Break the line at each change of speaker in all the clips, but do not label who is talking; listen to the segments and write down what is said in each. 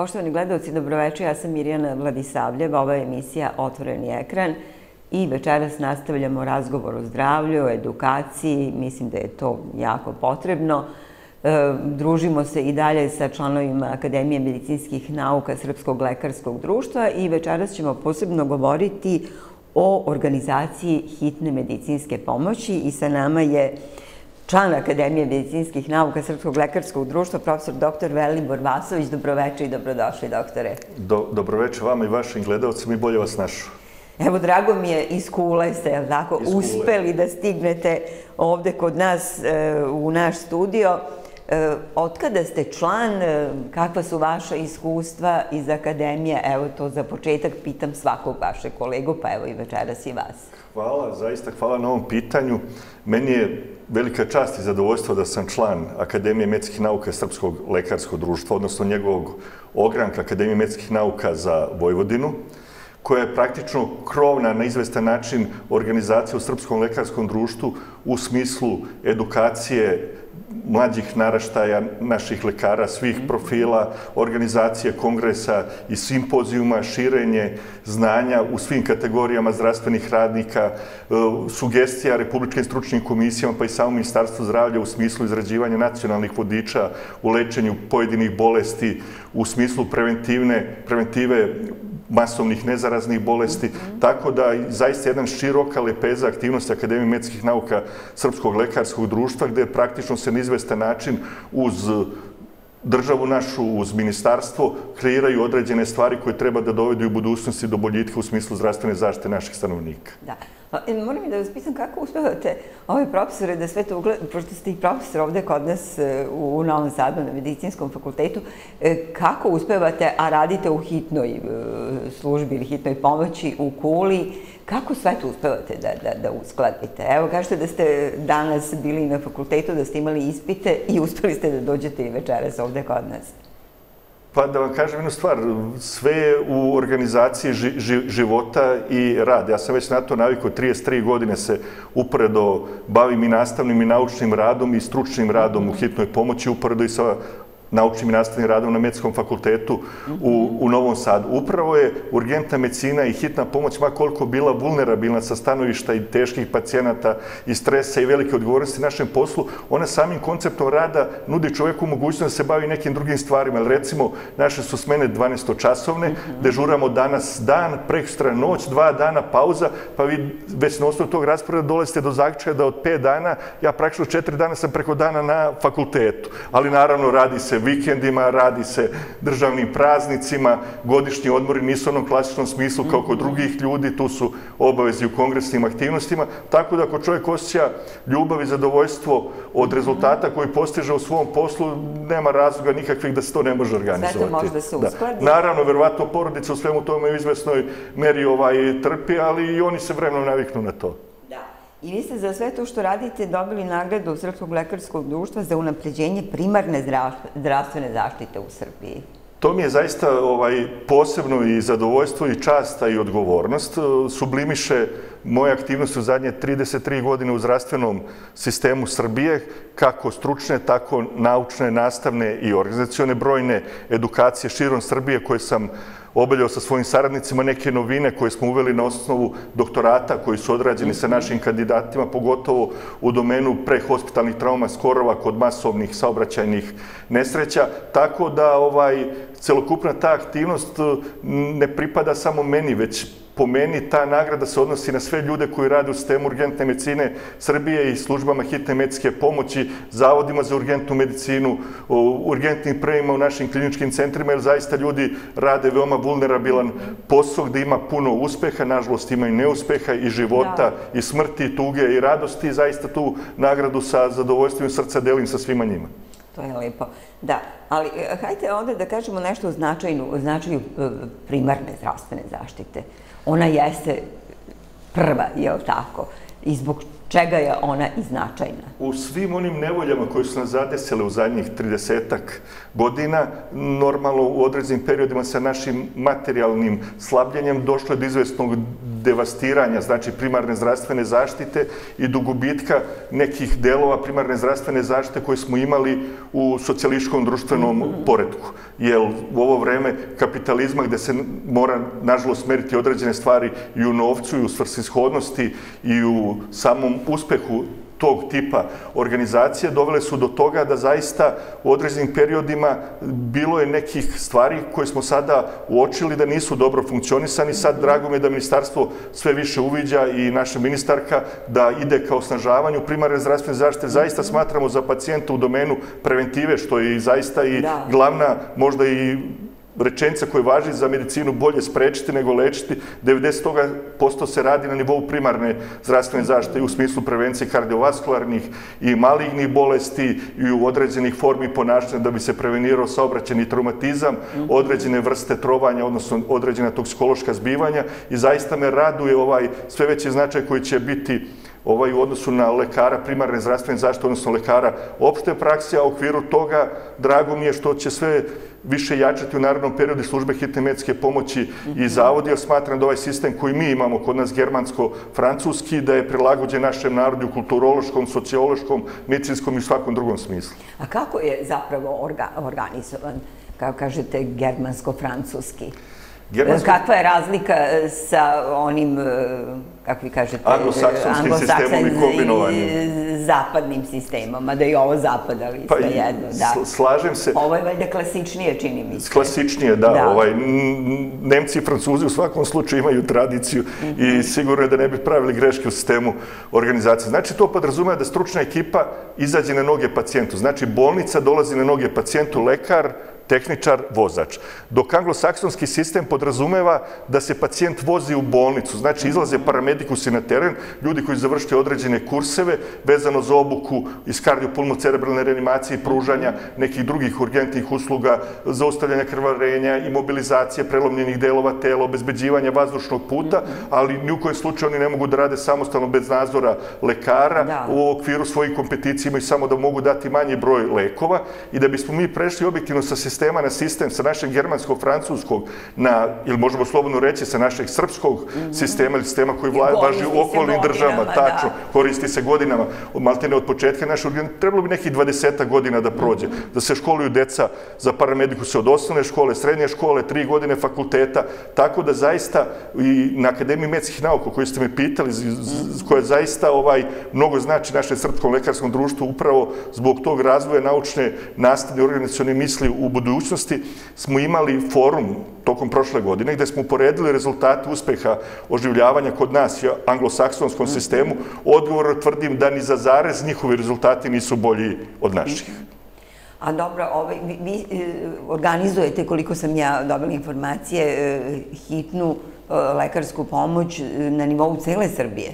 Poštovani gledalci, dobroveče, ja sam Mirjana Vladisavljeva, ova je emisija Otvoreni ekran i večeras nastavljamo razgovor o zdravlju, o edukaciji, mislim da je to jako potrebno. E, družimo se i dalje sa članovima Akademije medicinskih nauka Srpskog lekarskog društva i večeras ćemo posebno govoriti o organizaciji hitne medicinske pomoći i sa nama je član Akademije medicinskih nauka Srpskog lekarskog društva, profesor dr. Velibor Vasović. Dobroveče i dobrodošli, doktore.
Do, dobroveče vama i vašim gledalcima i bolje vas našu.
Evo, drago mi je, iz Kule ste, jel tako, uspeli da stignete ovde kod nas e, u naš studio. E, otkada ste član, e, kakva su vaša iskustva iz Akademije? Evo to za početak pitam svakog vašeg kolegu, pa evo i večeras i vas.
Hvala, zaista hvala na ovom pitanju. Meni je velika čast i zadovoljstvo da sam član Akademije medijskih nauka Srpskog lekarskog društva, odnosno njegovog ogranka Akademije medijskih nauka za Vojvodinu, koja je praktično krovna na izvestan način organizacija u Srpskom lekarskom društvu u smislu edukacije mlađih naraštaja naših lekara, svih mhm. profila, organizacije kongresa i simpozijuma, širenje znanja u svim kategorijama zdravstvenih radnika, e, sugestija Republičkim stručnim komisijama pa i samo Ministarstvo zdravlja u smislu izrađivanja nacionalnih vodiča u lečenju pojedinih bolesti, u smislu preventivne, preventive masovnih nezaraznih bolesti, tako da zaista jedan široka lepeza aktivnosti Akademije medijskih nauka Srpskog lekarskog društva, gde praktično se na izvestan način uz državu našu, uz ministarstvo, kreiraju određene stvari koje treba da dovedu u budućnosti do boljitka u smislu zdravstvene zaštite naših stanovnika.
Da. Pa, e, moram i da vas pitam kako uspevate ove profesore da sve to ugledate, pošto ste i profesor ovde kod nas e, u Novom Sadu na medicinskom fakultetu, e, kako uspevate, a radite u hitnoj službi ili hitnoj pomoći u Kuli, kako sve to uspevate da, da, da uskladite? Evo, kažete da ste danas bili na fakultetu, da ste imali ispite i uspeli ste da dođete večeras ovde kod nas.
Pa da vam kažem jednu stvar, sve je u organizaciji ži, ži, života i rada. Ja sam već na to navikao, 33 godine se uporedo bavim i nastavnim i naučnim radom i stručnim radom u hitnoj pomoći, uporedo i sa naučnim i nastavnim radom na medicinskom fakultetu u, u Novom Sadu. Upravo je urgentna medicina i hitna pomoć, ma koliko bila vulnerabilna sa stanovišta i teških pacijenata i stresa i velike odgovornosti našem poslu, ona samim konceptom rada nudi čoveku mogućnost da se bavi nekim drugim stvarima. Jer recimo, naše su smene 12-časovne, mm -hmm. dežuramo danas dan, prekstra noć, dva dana pauza, pa vi već na osnovu tog rasporeda dolazite do zaključaja da od 5 dana, ja praktično 4 dana sam preko dana na fakultetu. Ali naravno radi se vikendima, radi se državnim praznicima, godišnji odmori nisu u onom klasičnom smislu kao kod drugih ljudi, tu su obavezi u kongresnim aktivnostima, tako da ako čovjek osjeća ljubav i zadovoljstvo od rezultata koji postiže u svom poslu, nema razloga nikakvih da se to ne može organizovati. Sve to
može da se uskladi.
Naravno, verovatno porodica u svemu tome u izvesnoj meri ovaj, trpi, ali i oni se vremenom naviknu na to.
I vi ste za sve to što radite dobili nagradu Srpskog lekarskog društva za unapređenje primarne zdravstvene zaštite u Srbiji.
To mi je zaista ovaj, posebno i zadovoljstvo i časta i odgovornost. Sublimiše moje aktivnosti u zadnje 33 godine u zdravstvenom sistemu Srbije, kako stručne, tako naučne, nastavne i organizacione brojne edukacije širom Srbije koje sam obeljao sa svojim saradnicima neke novine koje smo uveli na osnovu doktorata koji su odrađeni sa našim kandidatima, pogotovo u domenu prehospitalnih trauma skorova kod masovnih saobraćajnih nesreća, tako da ovaj celokupna ta aktivnost ne pripada samo meni, već po meni ta nagrada se odnosi na sve ljude koji rade u sistemu urgentne medicine Srbije i službama hitne medicinske pomoći, zavodima za urgentnu medicinu, urgentnim prejima u našim kliničkim centrima, jer zaista ljudi rade veoma vulnerabilan posao gde ima puno uspeha, nažalost ima i neuspeha i života da. i smrti i tuge i radosti i zaista tu nagradu sa zadovoljstvom srca delim sa svima njima.
To je lepo. Da, ali e, hajde ovde da kažemo nešto o značaju, značaju e, primarne zdravstvene zaštite ona jeste prva, je li tako? I zbog čega je ona i značajna?
U svim onim nevoljama koje su nas zadesile u zadnjih 30 godina, normalno u određenim periodima sa našim materijalnim slabljenjem došlo je do izvestnog devastiranja, znači primarne zdravstvene zaštite i do gubitka nekih delova primarne zdravstvene zaštite koje smo imali u socijališkom društvenom poredku. Jer u ovo vreme kapitalizma gde se mora, nažalost, meriti određene stvari i u novcu i u svrsishodnosti i u samom uspehu tog tipa organizacije dovele su do toga da zaista u određenim periodima bilo je nekih stvari koje smo sada uočili da nisu dobro funkcionisani. Sad drago mi je da ministarstvo sve više uviđa i naša ministarka da ide ka osnažavanju primarne zdravstvene zaštite. Zaista smatramo za pacijenta u domenu preventive, što je i zaista i da. glavna, možda i rečenica koja važi za medicinu bolje sprečiti nego lečiti, 90% se radi na nivou primarne zdravstvene zaštite u smislu prevencije kardiovaskularnih i malignih bolesti i u određenih formi ponašanja da bi se prevenirao saobraćeni traumatizam, određene vrste trovanja, odnosno određena toksikološka zbivanja i zaista me raduje ovaj sve veći značaj koji će biti ovaj u odnosu na lekara primarne zdravstvene zaštite, odnosno lekara opšte prakse, a u okviru toga drago mi je što će sve više jačati u narodnom periodu službe hitne medicinske pomoći i zavodi, jer smatram da ovaj sistem koji mi imamo kod nas germansko-francuski, da je prilagođen našem narodu kulturološkom, sociološkom, medicinskom i svakom drugom smislu.
A kako je zapravo orga, organizovan, kao kažete, germansko-francuski? Germansko... Kakva je razlika sa onim kako vi kažete,
anglosaksonskim sistemom i kombinovanjem.
zapadnim sistemom, a da je ovo zapad, ali pa jedno, da.
Slažem se.
Ovo je valjda klasičnije, čini mi se.
Klasičnije, da. da. Ovaj, Nemci i Francuzi u svakom slučaju imaju tradiciju mm -hmm. i mhm. sigurno je da ne bi pravili greške u sistemu organizacije. Znači, to podrazumeva da stručna ekipa izađe na noge pacijentu. Znači, bolnica dolazi na noge pacijentu, lekar, tehničar, vozač. Dok anglosaksonski sistem podrazumeva da se pacijent vozi u bolnicu, znači izlaze paramedikusi na teren, ljudi koji završite određene kurseve vezano za obuku iz kardiopulmocerebralne reanimacije i pružanja nekih drugih urgentnih usluga, za ostavljanje krvarenja, imobilizacije prelomljenih delova tela, obezbeđivanja vazdušnog puta, ali ni u kojem slučaju oni ne mogu da rade samostalno bez nadzora lekara, da. u okviru svojih kompeticija imaju samo da mogu dati manji broj lekova i da bismo mi prešli objektivno sa sistemom sistema na sistem sa našeg germanskog-francuskog na, ili možemo slobodno reći, sa našeg srpskog mm -hmm. sistema ili sistema koji vla, važi u okolnim državama, da. tačno, da. koristi se godinama, maltene od početka naše trebalo bi nekih 20 godina da prođe, mm -hmm. da se školuju deca za paramediku se od osnovne škole, srednje škole, tri godine fakulteta, tako da zaista i na Akademiji medijskih nauka, koju ste me pitali, koja zaista ovaj, mnogo znači našem srpskom lekarskom društvu, upravo zbog tog razvoja naučne nastavne organizacione misli u budućnosti budućnosti smo imali forum tokom prošle godine gde smo uporedili rezultate uspeha oživljavanja kod nas i anglosaksonskom mhm. sistemu. Odgovorno tvrdim da ni za zarez njihovi rezultati nisu bolji od naših. Mhm.
A dobro, ovaj, vi, vi e, organizujete, koliko sam ja dobila informacije, e, hitnu e, lekarsku pomoć na nivou cele Srbije.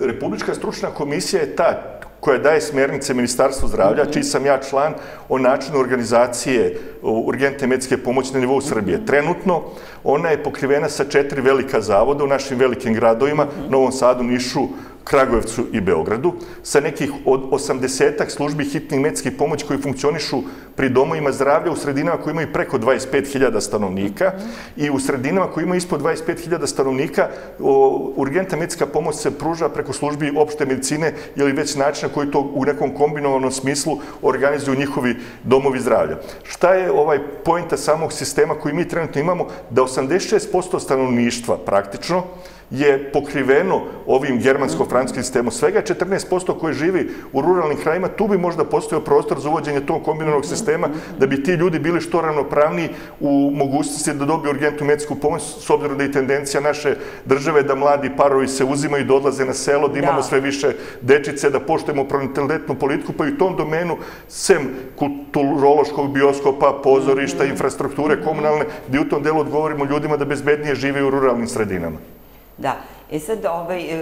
Republička stručna komisija je ta koja daje smernice Ministarstvu zdravlja, čiji sam ja član, o načinu organizacije urgentne medicinske pomoći na nivou Srbije. Trenutno ona je pokrivena sa četiri velika zavoda u našim velikim gradovima, Novom Sadu, Nišu, Kragujevcu i Beogradu, sa nekih od 80 službi hitnih medijskih pomoći koji funkcionišu pri domovima zdravlja u sredinama koji imaju preko 25.000 stanovnika i u sredinama koji imaju ispod 25.000 stanovnika urgentna medijska pomoć se pruža preko službi opšte medicine ili već načina koji to u nekom kombinovanom smislu organizuju njihovi domovi zdravlja. Šta je ovaj pojenta samog sistema koji mi trenutno imamo? Da 86% stanovništva praktično je pokriveno ovim germansko-franskim sistemom. Svega 14% koji živi u ruralnim krajima, tu bi možda postojao prostor za uvođenje tog kombinovanog sistema, da bi ti ljudi bili što ravnopravniji u mogućnosti da dobiju urgentnu medijsku pomoć, s obzirom da je tendencija naše države da mladi parovi se uzimaju i da odlaze na selo, da imamo da. sve više dečice, da poštujemo pronatalitetnu politiku, pa i u tom domenu, sem kulturološkog bioskopa, pozorišta, infrastrukture komunalne, da u tom delu odgovorimo ljudima da bezbednije žive u ruralnim sredinama.
Da. E sad, ovaj, e,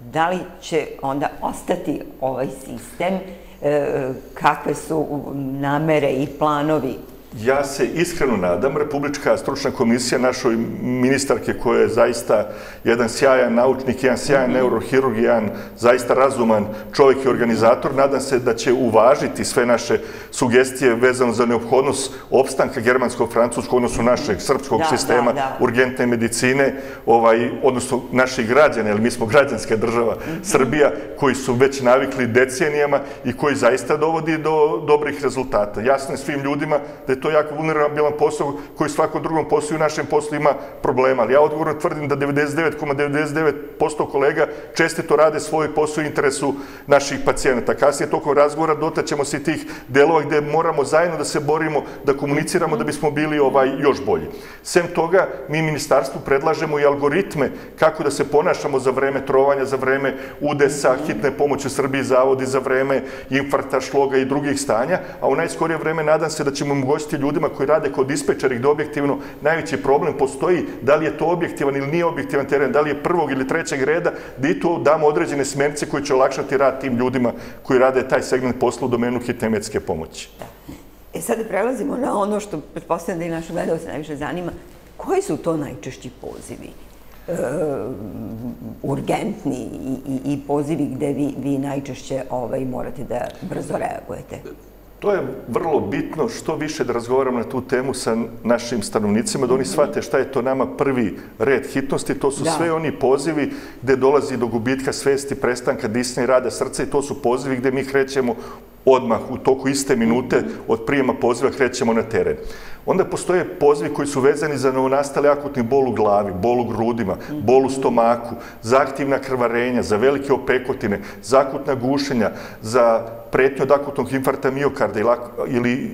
da li će onda ostati ovaj sistem, e, kakve su namere i planovi
Ja se iskreno nadam, Republička stručna komisija našoj ministarke koja je zaista jedan sjajan naučnik, jedan sjajan neurohirurg, jedan zaista razuman čovjek i organizator, nadam se da će uvažiti sve naše sugestije vezano za neophodnost opstanka germanskog, francuskog, odnosno našeg srpskog
Da,
sistema
da, da.
urgentne medicine, ovaj, odnosno naših građana, jer mi smo građanska država Srbija, koji su već navikli decenijama i koji zaista dovodi do dobrih rezultata. Jasno je svim ljudima da je to jako vulnerabilan posao koji svakom drugom poslu i u našem poslu ima problema. Ali ja odgovorno tvrdim da 99,99% kolega čestito rade svoj posao u interesu naših pacijenata. Kasnije tokom razgovora dotaćemo se tih delova gde moramo zajedno da se borimo, da komuniciramo da bismo bili ovaj još bolji. Sem toga, mi ministarstvu predlažemo i algoritme kako da se ponašamo za vreme trovanja, za vreme udesa, hitne pomoći u Srbiji zavodi za vreme infarta, šloga i drugih stanja, a u najskorije vreme nadam se da ćemo omogućiti ljudima koji rade kod dispečera gde objektivno najveći problem postoji, da li je to objektivan ili nije objektivan teren, da li je prvog ili trećeg reda, da i tu damo određene smernice koji će olakšati rad tim ljudima koji rade taj segment posla u domenu hitne pomoći.
E sada prelazimo na ono što pretpostavljam da i naše gledalce najviše zanima. Koji su to najčešći pozivi? E, urgentni i, i, i pozivi gde vi, vi najčešće ovaj, morate da brzo reagujete?
To je vrlo bitno što više da razgovaramo na tu temu sa našim stanovnicima, da oni shvate šta je to nama prvi red hitnosti. To su
Da.
sve oni pozivi gde dolazi do gubitka svesti, prestanka disanja i rada srca i to su pozivi gde mi krećemo odmah u toku iste minute od prijema poziva krećemo na teren. Onda postoje pozivi koji su vezani za novonastali akutni bol u glavi, bol u grudima, bol u stomaku, za aktivna krvarenja, za velike opekotine, za akutna gušenja, za pretnju od akutnog infarta miokarda ili,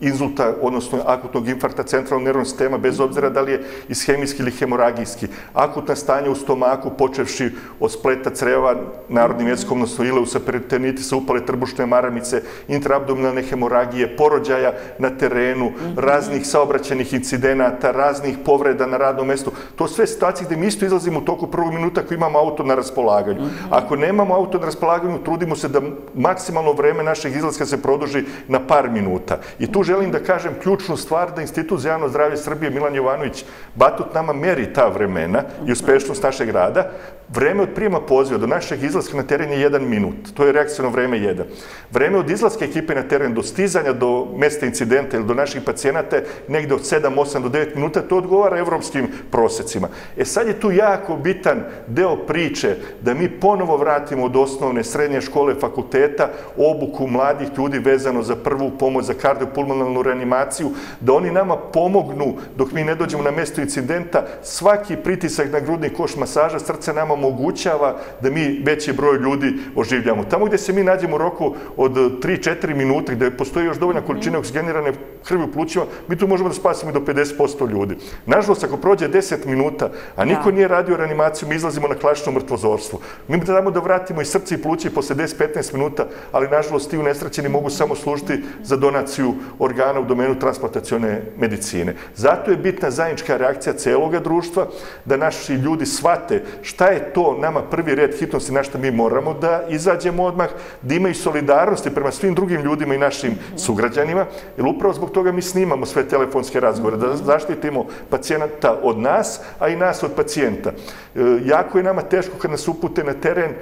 inzulta, odnosno akutnog infarta centralnog nervnog sistema, bez obzira da li je ishemijski ili hemoragijski. Akutna stanja u stomaku, počevši od spleta creva, narodnim jezikom, odnosno ileusa, peritonitisa, upale trbušne maramice, intraabdominalne hemoragije, porođaja na terenu, raznih saobraćenih incidenata, raznih povreda na radnom mestu. To sve situacije gde mi isto izlazimo u toku prvog minuta ako imamo auto na raspolaganju. Ako nemamo auto na raspolaganju, trudimo se da maksimalno vreme našeg izlaska se produži na par minuta. I tu želim da kažem ključnu stvar da Institut za javno zdravlje Srbije Milan Jovanović Batut nama meri ta vremena i uspešnost našeg rada. Vreme od prijema poziva do našeg izlaska na teren je jedan minut. To je reakcijno vreme jedan. Vreme od izlaska ekipe na teren do stizanja do mesta incidenta ili do naših pacijenata je negde od 7, 8 do 9 minuta. To odgovara evropskim prosecima. E sad je tu jako bitan deo priče da mi ponovo vratimo od osnovne, srednje škole, fakulteta, obuku mladih ljudi vezano za prvu pomoć, za kardiopulmonalnu reanimaciju, da oni nama pomognu dok mi ne dođemo na mesto incidenta. Svaki pritisak na grudni koš masaža srca nama omogućava da mi veći broj ljudi oživljamo. Tamo gde se mi nađemo u roku od 3-4 minuta, gde postoji još dovoljna količina oksigenirane krvi u plućima, mi tu možemo da spasimo i do 50% ljudi. Nažalost, ako prođe 10 minuta, a niko nije radio reanimaciju, mi izlazimo na klasično mrtvozorstvo. Mi trebamo da vratimo i srce i pluće posle 10-15 minuta, ali nažalost ti unesrećeni mogu samo služiti za donaciju organa u domenu transplantacione medicine. Zato je bitna zajednička reakcija celoga društva, da naši ljudi shvate šta je to nama prvi red hitnosti na što mi moramo da izađemo odmah, da imaju solidarnosti prema svim drugim ljudima i našim sugrađanima, jer upravo zbog toga mi snimamo sve telefonske razgovore, da zaštitimo pacijenta od nas, a i nas od pacijenta. E, Jako je nama teško kad nas upute na teren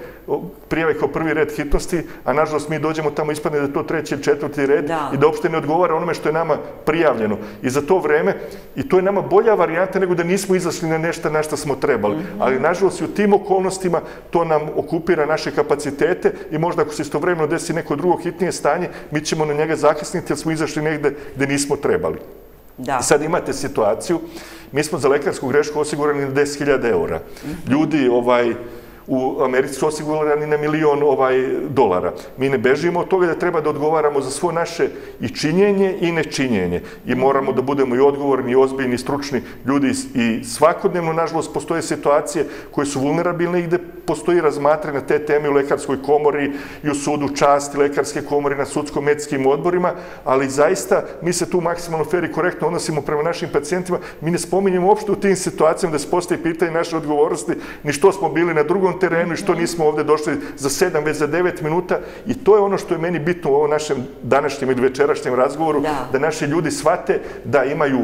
prijave kao prvi red hitnosti, a nažalost mi dođemo tamo ispadne da je to treći ili četvrti red
Da.
i da uopšte ne odgovara onome što je nama prijavljeno. I za to vreme, i to je nama bolja varijanta nego da nismo izašli na nešto na što smo trebali. Ali nažalost i u tim okolnostima to nam okupira naše kapacitete i možda ako se istovremeno desi neko drugo hitnije stanje, mi ćemo na njega zakasniti jer smo izašli negde gde nismo trebali.
Da.
I sad imate situaciju, mi smo za lekarsku grešku osigurani na 10.000 eura. Ljudi ovaj, u Americi su osigurani na milion ovaj, dolara. Mi ne bežimo od toga da treba da odgovaramo za svo naše i činjenje i nečinjenje. I moramo da budemo i odgovorni, i ozbiljni, i stručni ljudi i svakodnevno, nažalost, postoje situacije koje su vulnerabilne i gde postoji razmatranje te teme u lekarskoj komori i u sudu časti lekarske komore na sudsko-medijskim odborima, ali zaista mi se tu maksimalno fair i korektno odnosimo prema našim pacijentima. Mi ne spominjemo uopšte u tim situacijama da se postoji pitanje naše odgovornosti, ni što smo bili na drugom terenu i što nismo ovde došli za 7, već za 9 minuta. I to je ono što je meni bitno u ovom našem današnjem ili večerašnjem razgovoru, da, da naši ljudi shvate da imaju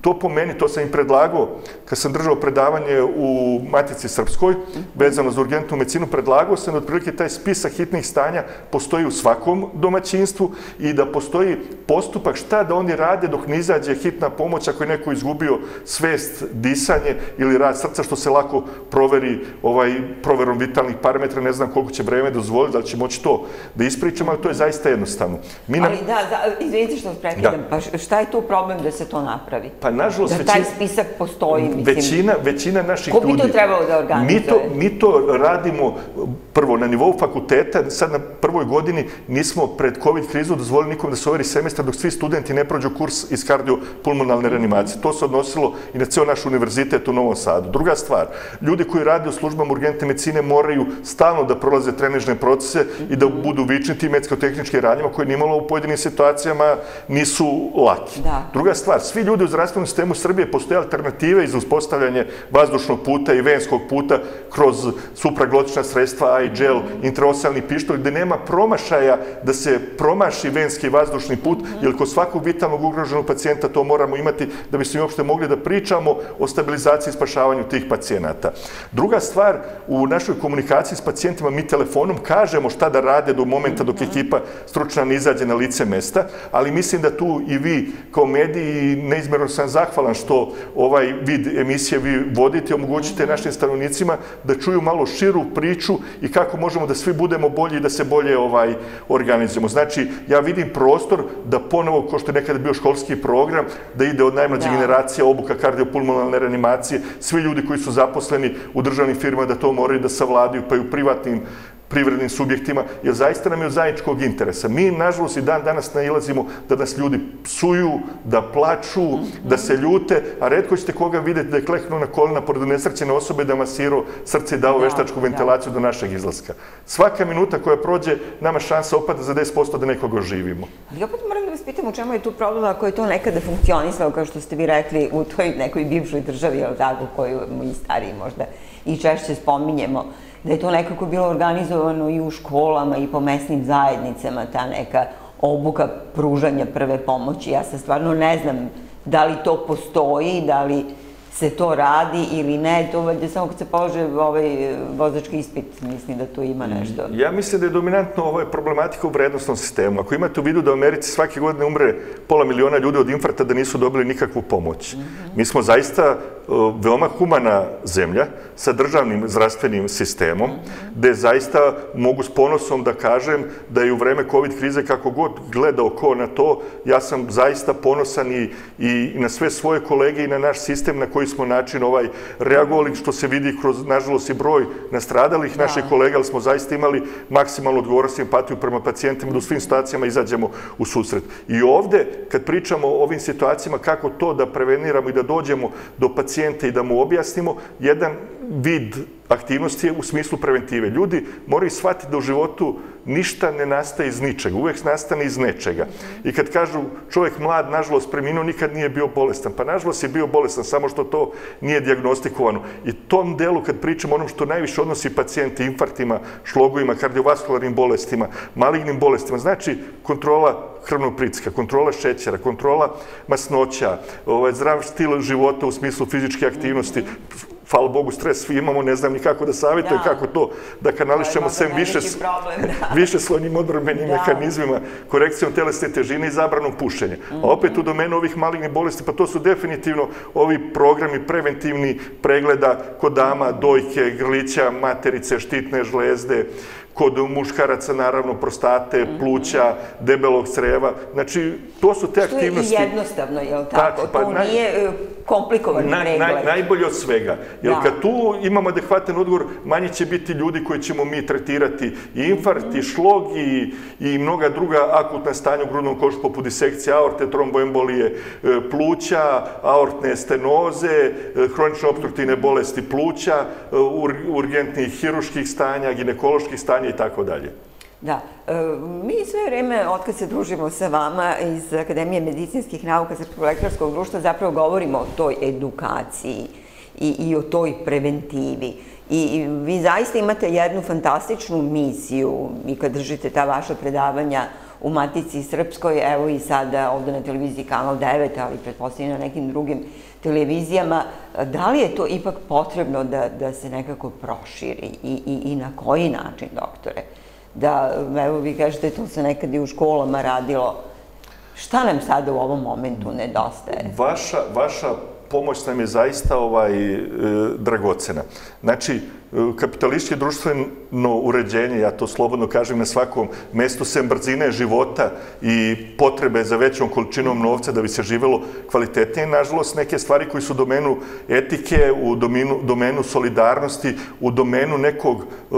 to po meni, to sam im predlagao, kad sam držao predavanje u Matici Srpskoj, vezano za urgentnu medicinu, predlagao sam da otprilike taj spisak hitnih stanja postoji u svakom domaćinstvu i da postoji postupak šta da oni rade dok ne izađe hitna pomoć ako je neko izgubio svest, disanje ili rad srca, što se lako proveri ovaj, proverom vitalnih parametra, ne znam koliko će vreme dozvoliti, da li će moći to da ispričam, ali to je zaista jednostavno.
Mi nam... Ali da, da izvinite što vas prekidam, da. pa šta je tu problem da se to napravi?
Pa nažalost...
Da taj spisak postoji, mislim.
Većina, većina naših ljudi...
Ko bi to trebalo da organizuje?
Mi to, mi to radimo prvo na nivou fakulteta, sad na prvoj godini nismo pred COVID krizu dozvolili nikom da se overi semestar dok svi studenti ne prođu kurs iz kardiopulmonalne reanimacije. To se odnosilo i na ceo naš univerzitet u Novom Sadu. Druga stvar, ljudi koji rade u službama urgentne medicine moraju stalno da prolaze trenižne procese i da budu vični tim medicko-tehničkim radnjama koje nimalo u pojedinim situacijama nisu laki. Da. Druga stvar, svi ljudi u zdravstvenom sistemu Srbije postoje alternative iz uspostavljanje vazdušnog puta i venskog puta kroz supraglotična sredstva, iGel, intraosalni pištolj, gde nema promašaja da se promaši venski vazdušni put, jer kod svakog vitalnog ugroženog pacijenta to moramo imati da bi se uopšte mogli da pričamo o stabilizaciji i spašavanju tih pacijenata. Druga stvar, u našoj komunikaciji s pacijentima mi telefonom kažemo šta da rade do momenta dok ekipa stručna ne izađe na lice mesta, ali mislim da tu i vi kao mediji neizmerno sam zahvalan što ovaj vid emisije vi vodite, omogućite našim stanovnicima da čuju malo širu priču i kako možemo da svi budemo bolji i da se bolje ovaj organizujemo. Znači, ja vidim prostor da ponovo, ko što je nekada bio školski program, da ide od najmlađe da. generacija obuka kardiopulmonalne reanimacije, svi ljudi koji su zaposleni u državnim firmama da to moraju da savladaju, pa i u privatnim privrednim subjektima, jer zaista nam je od zajedničkog interesa. Mi, nažalost, i dan danas nailazimo da nas ljudi psuju, da plaču, da se ljute, a redko ćete koga videti da je kleknuo na kolena pored nesrećene osobe da masirao srce i dao da, veštačku da. ventilaciju do našeg izlaska. Svaka minuta koja prođe, nama šansa opada za 10% da nekoga oživimo.
Ali opet moram da vas pitam u čemu je tu problem ako je to nekada funkcionisalo, kao što ste vi rekli, u toj nekoj bivšoj državi, ili tako, koju mi stariji možda i češće spominjemo da je to nekako bilo organizovano i u školama i po mesnim zajednicama, ta neka obuka pružanja prve pomoći. Ja se stvarno ne znam da li to postoji, da li se to radi ili ne, to valjda samo kad se polože ovaj vozački ispit, mislim da tu ima nešto.
Ja mislim da je dominantno ovo je problematika u vrednostnom sistemu. Ako imate u vidu da u Americi svake godine umre pola miliona ljudi od infarkta da nisu dobili nikakvu pomoć. Mm -hmm. Mi smo zaista veoma humana zemlja sa državnim zdravstvenim sistemom, gde zaista mogu s ponosom da kažem da je u vreme COVID krize kako god gledao ko na to, ja sam zaista ponosan i, i na sve svoje kolege i na naš sistem na koji smo način ovaj reagovali, što se vidi kroz, nažalost, i broj nastradalih da. naših kolega, ali smo zaista imali maksimalnu odgovornost i empatiju prema pacijentima da u svim situacijama izađemo u susret. I ovde, kad pričamo o ovim situacijama, kako to da preveniramo i da dođemo do pacijenta i da mu objasnimo jedan vid aktivnosti je u smislu preventive. Ljudi moraju shvatiti da u životu ništa ne nastaje iz ničega, uvek nastane iz nečega. I kad kažu čovjek mlad, nažalost, preminuo, nikad nije bio bolestan. Pa nažalost je bio bolestan, samo što to nije diagnostikovano. I tom delu, kad pričamo onom što najviše odnosi pacijenti, infarktima, šlogovima, kardiovaskularnim bolestima, malignim bolestima, znači kontrola krvnog pritiska, kontrola šećera, kontrola masnoća, ovaj, zdrav stil života u smislu fizičke aktivnosti, hvala Bogu, stres svi imamo, ne znam ni kako da savjetuje, da. kako to da kanališemo sem više, problem, da. više svojnim odbrbenim da. mehanizmima, korekcijom telesne težine i zabranom pušenja. Mm -hmm. A opet u domenu ovih malignih bolesti, pa to su definitivno ovi programi preventivni pregleda kod dama, dojke, grlića, materice, štitne žlezde, kod muškaraca naravno prostate, mhm. pluća, debelog creva. Znači, to su te aktivnosti.
Što je jednostavno, je li tako? pa, to nije komplikovan
na,
pregled.
Naj, najbolje od svega. Jer
Da.
kad tu imamo adekvatan odgovor, manje će biti ljudi koji ćemo mi tretirati i infarkt, i šlog, i, i mnoga druga akutna stanja u grudnom košu, poput disekcije aorte, tromboembolije e, pluća, aortne stenoze, e, hronične obstruktivne bolesti pluća, e, ur- urgentnih hiruških stanja, ginekoloških stanja i tako dalje.
Da, e, mi sve vreme, otkad se družimo sa vama iz Akademije medicinskih nauka Srpskog lekarskog društva, zapravo govorimo o toj edukaciji i, i o toj preventivi. I vi zaista imate jednu fantastičnu misiju i kad držite ta vaša predavanja u Matici Srpskoj, evo i sada ovde na televiziji Kanal 9, ali pretpostavljam na nekim drugim televizijama, da li je to ipak potrebno da, da se nekako proširi i, i, i na koji način, doktore? Da, evo vi kažete, to se nekad i u školama radilo. Šta nam sada u ovom momentu nedostaje?
Vaša, vaša pomoć nam je zaista ovaj, e, dragocena. Znači, e, kapitalistički društveno uređenje, ja to slobodno kažem na svakom mestu, sem brzine života i potrebe za većom količinom novca da bi se živelo kvalitetnije, nažalost, neke stvari koji su u domenu etike, u domenu, domenu solidarnosti, u domenu nekog e,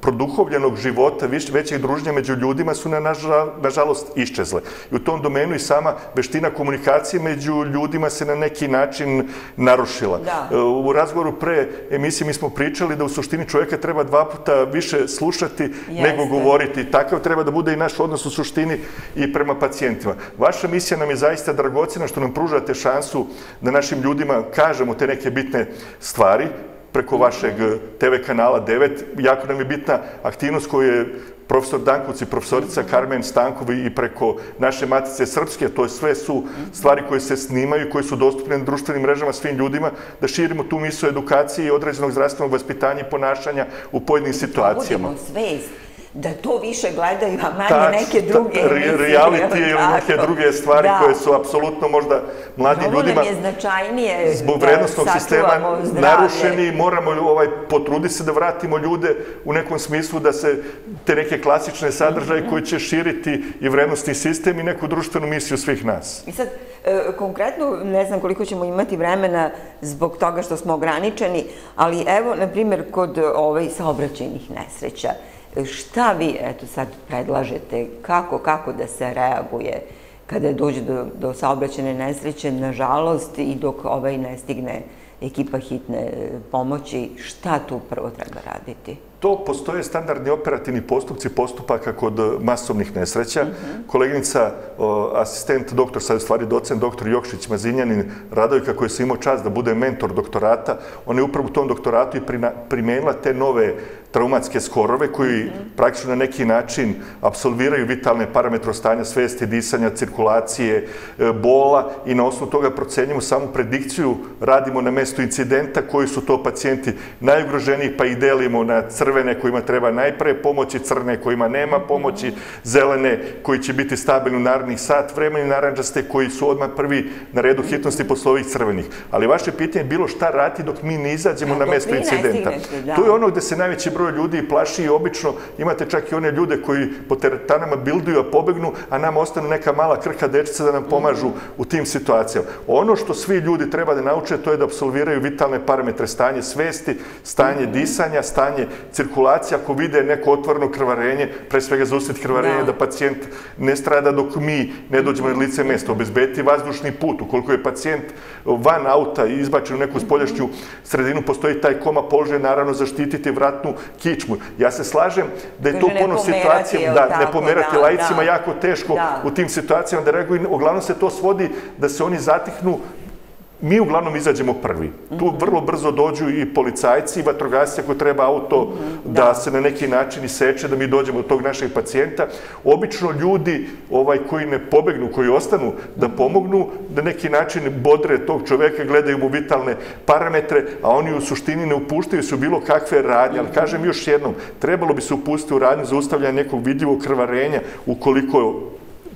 produhovljenog života, viš, većeg druženja među ljudima su na, nažal, nažalost iščezle. I u tom domenu i sama veština komunikacije među ljudima se na neki način narušila.
Da.
U razgovoru pre emisije mi smo pričali da u suštini čovjeka treba dva puta više slušati
Jeste.
nego govoriti. Takav treba da bude i naš odnos u suštini i prema pacijentima. Vaša misija nam je zaista dragocena što nam pružate šansu da našim ljudima kažemo te neke bitne stvari preko vašeg TV kanala 9. Jako nam je bitna aktivnost koju je profesor Dankuc i profesorica Karmen Stankov i preko naše Matice Srpske, to je sve su stvari koje se snimaju, koje su dostupne na društvenim mrežama svim ljudima, da širimo tu misiju edukacije i određenog zdravstvenog vaspitanja i ponašanja u pojedinim situacijama.
Budimo svest da to više gledaju, a manje neke druge emisije,
reality ili neke druge stvari
Da.
koje su apsolutno možda mladim ljudima
je značajnije
zbog
da
vrednostnog sistema
zdravlje.
narušeni i moramo ovaj, potruditi se da vratimo ljude u nekom smislu da se te neke klasične sadržaje
Mhm.
koji će širiti i vrednostni sistem i neku društvenu misiju svih nas.
I sad, e, konkretno, ne znam koliko ćemo imati vremena zbog toga što smo ograničeni, ali evo, na primjer, kod ovaj, saobraćajnih nesreća, šta vi, eto sad, predlažete, kako, kako da se reaguje kada dođe do, do saobraćajne nesreće, nažalost, i dok ovaj ne stigne ekipa hitne e, pomoći, šta tu prvo treba raditi?
To postoje standardni operativni postupci postupaka kod e, masovnih nesreća. Koleginica, o, asistent doktor, sad u stvari docent doktor Jokšić Mazinjanin Radojka, koji se imao čast da bude mentor doktorata, ona je upravo u tom doktoratu i primenila te nove traumatske skorove koji praktično na neki način apsolviraju vitalne parametre stanja svesti, disanja, cirkulacije, e, bola i na osnovu toga procenjujemo samu predikciju, radimo na mestu incidenta koji su to pacijenti najugroženiji pa ih delimo na crvene kojima treba najpre pomoći, crne kojima nema pomoći, zelene koji će biti stabilni u narednih sat vremena i naranđaste koji su odmah prvi na redu hitnosti posle ovih crvenih. Ali vaše pitanje je bilo šta raditi dok mi ne izađemo na mesto incidenta.
da.
Tu je ono gde se najveći broj ljudi plaši i obično imate čak i one ljude koji po teretanama bilduju, a pobegnu, a nam ostanu neka mala krka dečica da nam pomažu u tim situacijama. Ono što svi ljudi treba da nauče, to je da apsolviraju vitalne parametre stanje svesti, stanje disanja, stanje cirkulacije, ako vide neko otvoreno krvarenje, pre svega zaustaviti krvarenje
Da.
da pacijent ne strada dok mi ne dođemo na lice mesta, obezbediti vazdušni put, ukoliko je pacijent van auta i izbačen u neku spoljašnju sredinu, postoji taj koma položaj, naravno zaštititi vratnu kičmu. Ja se slažem da je to puno situacija, da, ne pomerati
da,
lajcima
da.
jako teško
Da.
u tim situacijama da reaguju. Uglavnom se to svodi da se oni zatiknu mi uglavnom izađemo prvi. Tu vrlo brzo dođu i policajci i vatrogasci ako treba auto da. se na neki način iseče, da mi dođemo do tog našeg pacijenta. Obično ljudi ovaj, koji ne pobegnu, koji ostanu da pomognu, da neki način bodre tog čoveka, gledaju mu vitalne parametre, a oni u suštini ne upuštaju se u bilo kakve radnje. Ali kažem još jednom, trebalo bi se upustiti u radnju za ustavljanje nekog vidljivog krvarenja ukoliko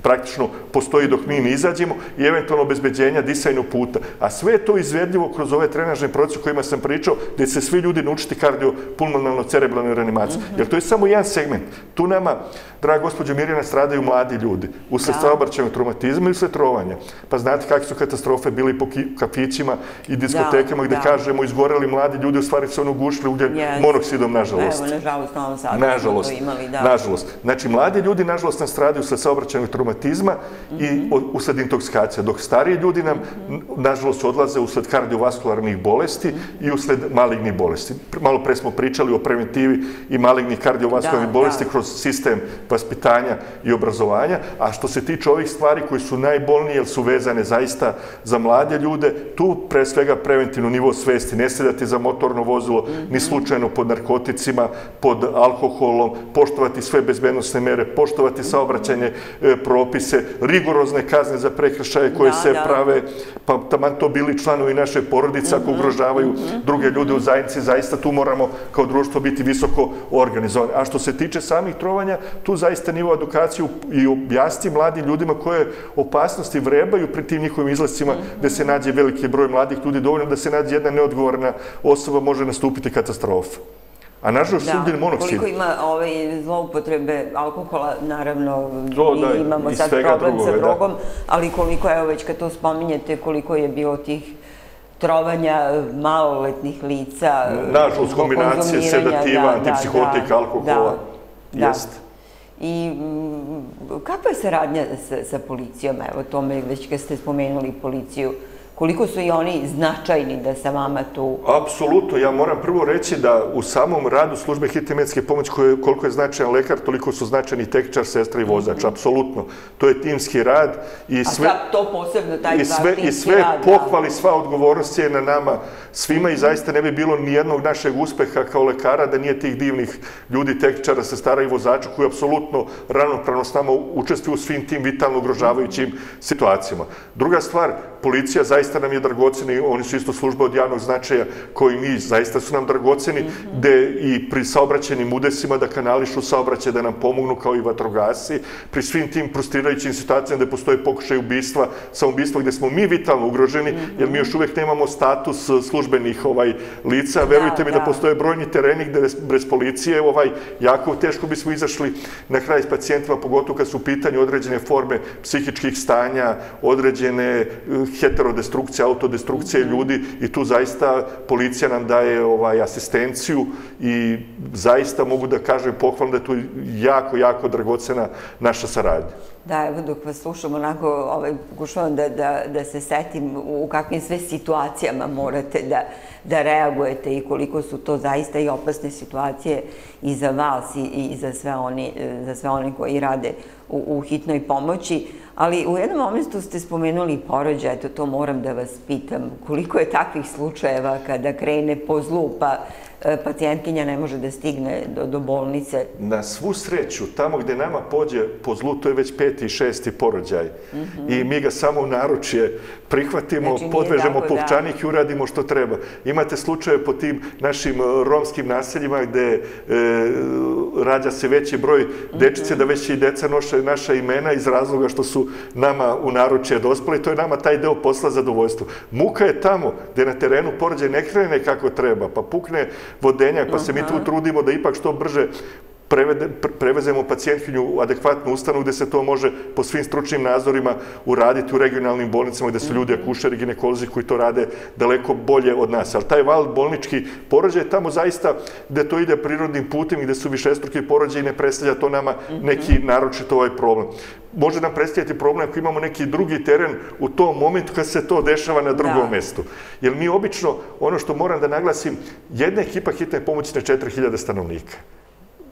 praktično postoji dok mi ne izađemo i eventualno obezbeđenja disajnu puta. A sve je to izvedljivo kroz ove trenažne procese o kojima sam pričao, gde se svi ljudi naučiti kardiopulmonalno cerebralnoj reanimaciji. Mm -hmm. Jer to je samo jedan segment. Tu nama, draga gospođo Mirjana, stradaju mladi ljudi usled da. saobraćajnog traumatizma i usled trovanja. Pa znate kakve su katastrofe bili po kafićima i diskotekama da, gde da. kažemo izgoreli mladi ljudi, u stvari se ono gušili ugljen yes. monoksidom, nažalost.
Evo, nažalost, na ovom sadu
nažalost, imali, da. Nažalost. Znači, mladi ljudi, nažalost, nam stradaju usled saobraćajnog traumatizma mm -hmm. i mhm. usled intoksikacija, dok stariji ljudi nam, mm -hmm. nažalost, odlaze usled kardiovaskularnih bolesti mm -hmm. i usled malignih bolesti. Malo pre smo pričali o preventivi i malignih kardiovaskularnih da, bolesti da. kroz sistem vaspitanja i obrazovanja, a što se tiče ovih stvari koji su najbolnije, jer su vezane zaista za mlade ljude, tu pre svega preventivno nivo svesti, ne sedati za motorno vozilo, ni slučajno pod narkoticima, pod alkoholom, poštovati sve bezbednostne mere, poštovati saobraćanje e, propise, rigorozne kazne za prekršaje koje da, se da. prave, pa taman to bili članovi naše porodice, ako mm -hmm. ugrožavaju mm -hmm. druge ljude u zajednici, zaista tu moramo kao društvo biti visoko organizovani. A što se tiče samih trovanja, tu zaista nivo edukaciju i objasni mladim ljudima koje opasnosti vrebaju pri tim njihovim izlascima, mm -hmm. gde se nađe veliki broj mladih ljudi, dovoljno da se nađe jedna neodgovorna osoba, može nastupiti katastrofa. A nažalost, da, ugljen monoksid...
Koliko ima ove ovaj, zloupotrebe alkohola, naravno, to, da, imamo sad problem drugove, sa da. drogom, da. ali koliko, evo već kad to spominjete, koliko je bilo tih trovanja maloletnih lica,
Nažalost, kombinacije sedativa, da, antipsihotika, da, alkohola. Da, Jest.
Da. I m, kakva je saradnja sa, sa policijom? Evo, to me već kad ste spomenuli policiju, koliko su i oni značajni da sa vama tu...
Apsolutno, ja moram prvo reći da u samom radu službe hitne medicinske pomoći koje, koliko je značajan lekar, toliko su značajni tehničar, sestra i vozač, mm -hmm. apsolutno. To je timski rad
i sve... A šta, to posebno, taj
i sve,
I
sve rad, da. pohvali, da. sva odgovornost je na nama svima i zaista ne bi bilo ni jednog našeg uspeha kao lekara da nije tih divnih ljudi, tehničara, sestara i vozača koji apsolutno ravnopravno s nama učestvuju u svim tim vitalno ugrožavajućim situacijama. Druga stvar, policija zaista nam je dragocena i oni su isto služba od javnog značaja koji mi zaista su nam dragoceni, mm -hmm. gde i pri saobraćenim udesima da kanališu saobraćaj, da nam pomognu kao i vatrogasi, pri svim tim frustrirajućim situacijama gde postoje pokušaj ubistva, samoubistva gde smo mi vitalno ugroženi, mm -hmm. jer mi još uvek nemamo status službenih ovaj lica. Da, Verujte mi da, da postoje brojni tereni gde bez policije ovaj, jako teško bismo izašli na kraj s pacijentima, pogotovo kad su u pitanju određene forme psihičkih stanja, određene heterodestrukcija, autodestrukcija mm -hmm. ljudi i tu zaista policija nam daje ovaj asistenciju i zaista mogu da kažem pohvalno da je tu jako, jako dragocena naša saradnja.
Da, evo dok vas slušam, onako ovaj, pokušavam da, da, da se setim u kakvim sve situacijama morate da, da reagujete i koliko su to zaista i opasne situacije i za vas i, i za, sve oni, za sve oni koji rade u, u hitnoj pomoći. Ali u jednom momentu ste spomenuli porođaj, to moram da vas pitam, koliko je takvih slučajeva kada krene po zlu, pa pacijentkinja ne može da stigne do, do bolnice.
Na svu sreću, tamo gde nama pođe po zlu, to je već peti i šesti porođaj. Mm -hmm. I mi ga samo u naručje prihvatimo, znači, podvežemo tako, povčanik da. i uradimo što treba. Imate slučaje po tim našim e, romskim naseljima gde e, rađa se veći broj mm -hmm. dečice, da već i deca noše naša imena iz razloga što su nama u naručje dospali. To je nama taj deo posla zadovoljstvo. Muka je tamo gde na terenu porođaj ne krene kako treba, pa pukne vodenjak, pa se mi tu trudimo da ipak što brže prevezemo pacijentkinju u adekvatnu ustanu gde se to može po svim stručnim nadzorima uraditi u regionalnim bolnicama gde su ljudi mhm. akušeri, ginekolozi koji to rade daleko bolje od nas. Ali taj val bolnički porođaj tamo zaista gde to ide prirodnim putem i gde su višestruki porođaj ne predstavlja to nama mhm. neki naročito ovaj problem. Može nam predstavljati problem ako imamo neki drugi teren u tom momentu kad se to dešava na drugom da. mestu. Jer mi obično, ono što moram da naglasim, jedna ekipa hitne pomoći na 4000 stanovnika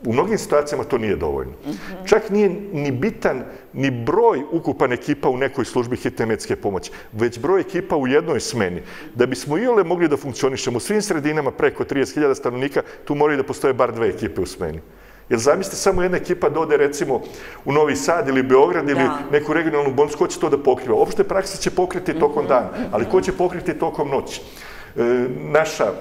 u mnogim situacijama to nije dovoljno. Mm -hmm. Čak nije ni bitan ni broj ukupan ekipa u nekoj službi hitne medicinske pomoći, već broj ekipa u jednoj smeni. Da bismo i ole mogli da funkcionišemo u svim sredinama preko 30.000 stanovnika, tu moraju da postoje bar dve ekipe u smeni. Jer zamislite samo jedna ekipa da ode recimo u Novi Sad ili Beograd ili da. neku regionalnu bolnicu, ko će to da pokriva? Opšte praksa će pokriti tokom mm -hmm. dana, ali ko će pokriti tokom noći? E, naša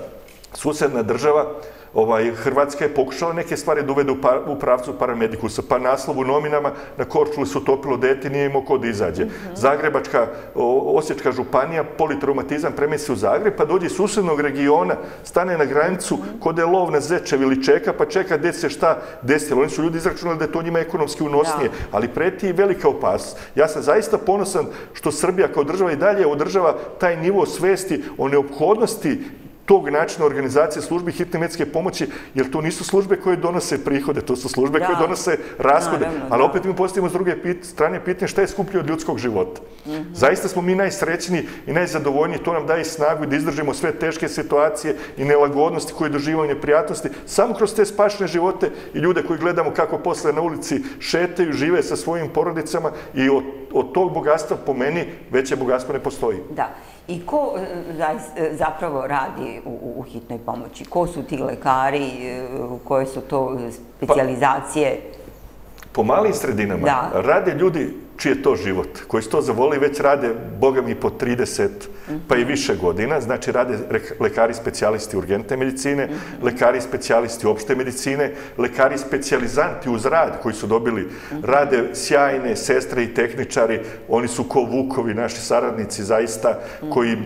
susedna država Ovaj, Hrvatska je pokušala neke stvari da uvede u, pa, u pravcu paramedikusa, pa naslov u nominama na Korčulu se utopilo dete, nije imao ko da izađe. Mm -hmm. Zagrebačka, o, Osječka županija, politraumatizam premesi u Zagreb, pa dođe iz susednog regiona, stane na granicu, mm -hmm. kod je lov na zečev ili čeka, pa čeka gde se šta desilo. Oni su ljudi izračunali da je to njima ekonomski unosnije, da. ali preti i velika opasnost. Ja sam zaista ponosan što Srbija kao država i dalje održava taj nivo svesti o neophodnosti tog načina organizacije službi hitne medicinske pomoći, jer to nisu službe koje donose prihode, to su službe da. koje donose rashode. Ali da. opet mi postavimo s druge pit, strane pitanje šta je skuplje od ljudskog života. Mm -hmm. Zaista smo mi najsrećniji i najzadovoljniji, to nam daje snagu da izdržimo sve teške situacije i nelagodnosti koje doživamo neprijatnosti, samo kroz te spašne živote i ljude koji gledamo kako posle na ulici šetaju, žive sa svojim porodicama i od, od tog bogatstva po meni veće bogatstvo ne postoji.
Da. I ko e, e, zapravo radi u, u hitnoj pomoći? Ko su ti lekari? E, koje su to specializacije? Pa,
po malim sredinama da. rade ljudi čiji je to život, koji su to zavoli, već rade, boga mi, po 30 pa i više godina, znači rade lekari specijalisti urgentne medicine, lekari specijalisti opšte medicine, lekari specijalizanti uz rad koji su dobili, rade sjajne sestre i tehničari, oni su ko vukovi, naši saradnici zaista, koji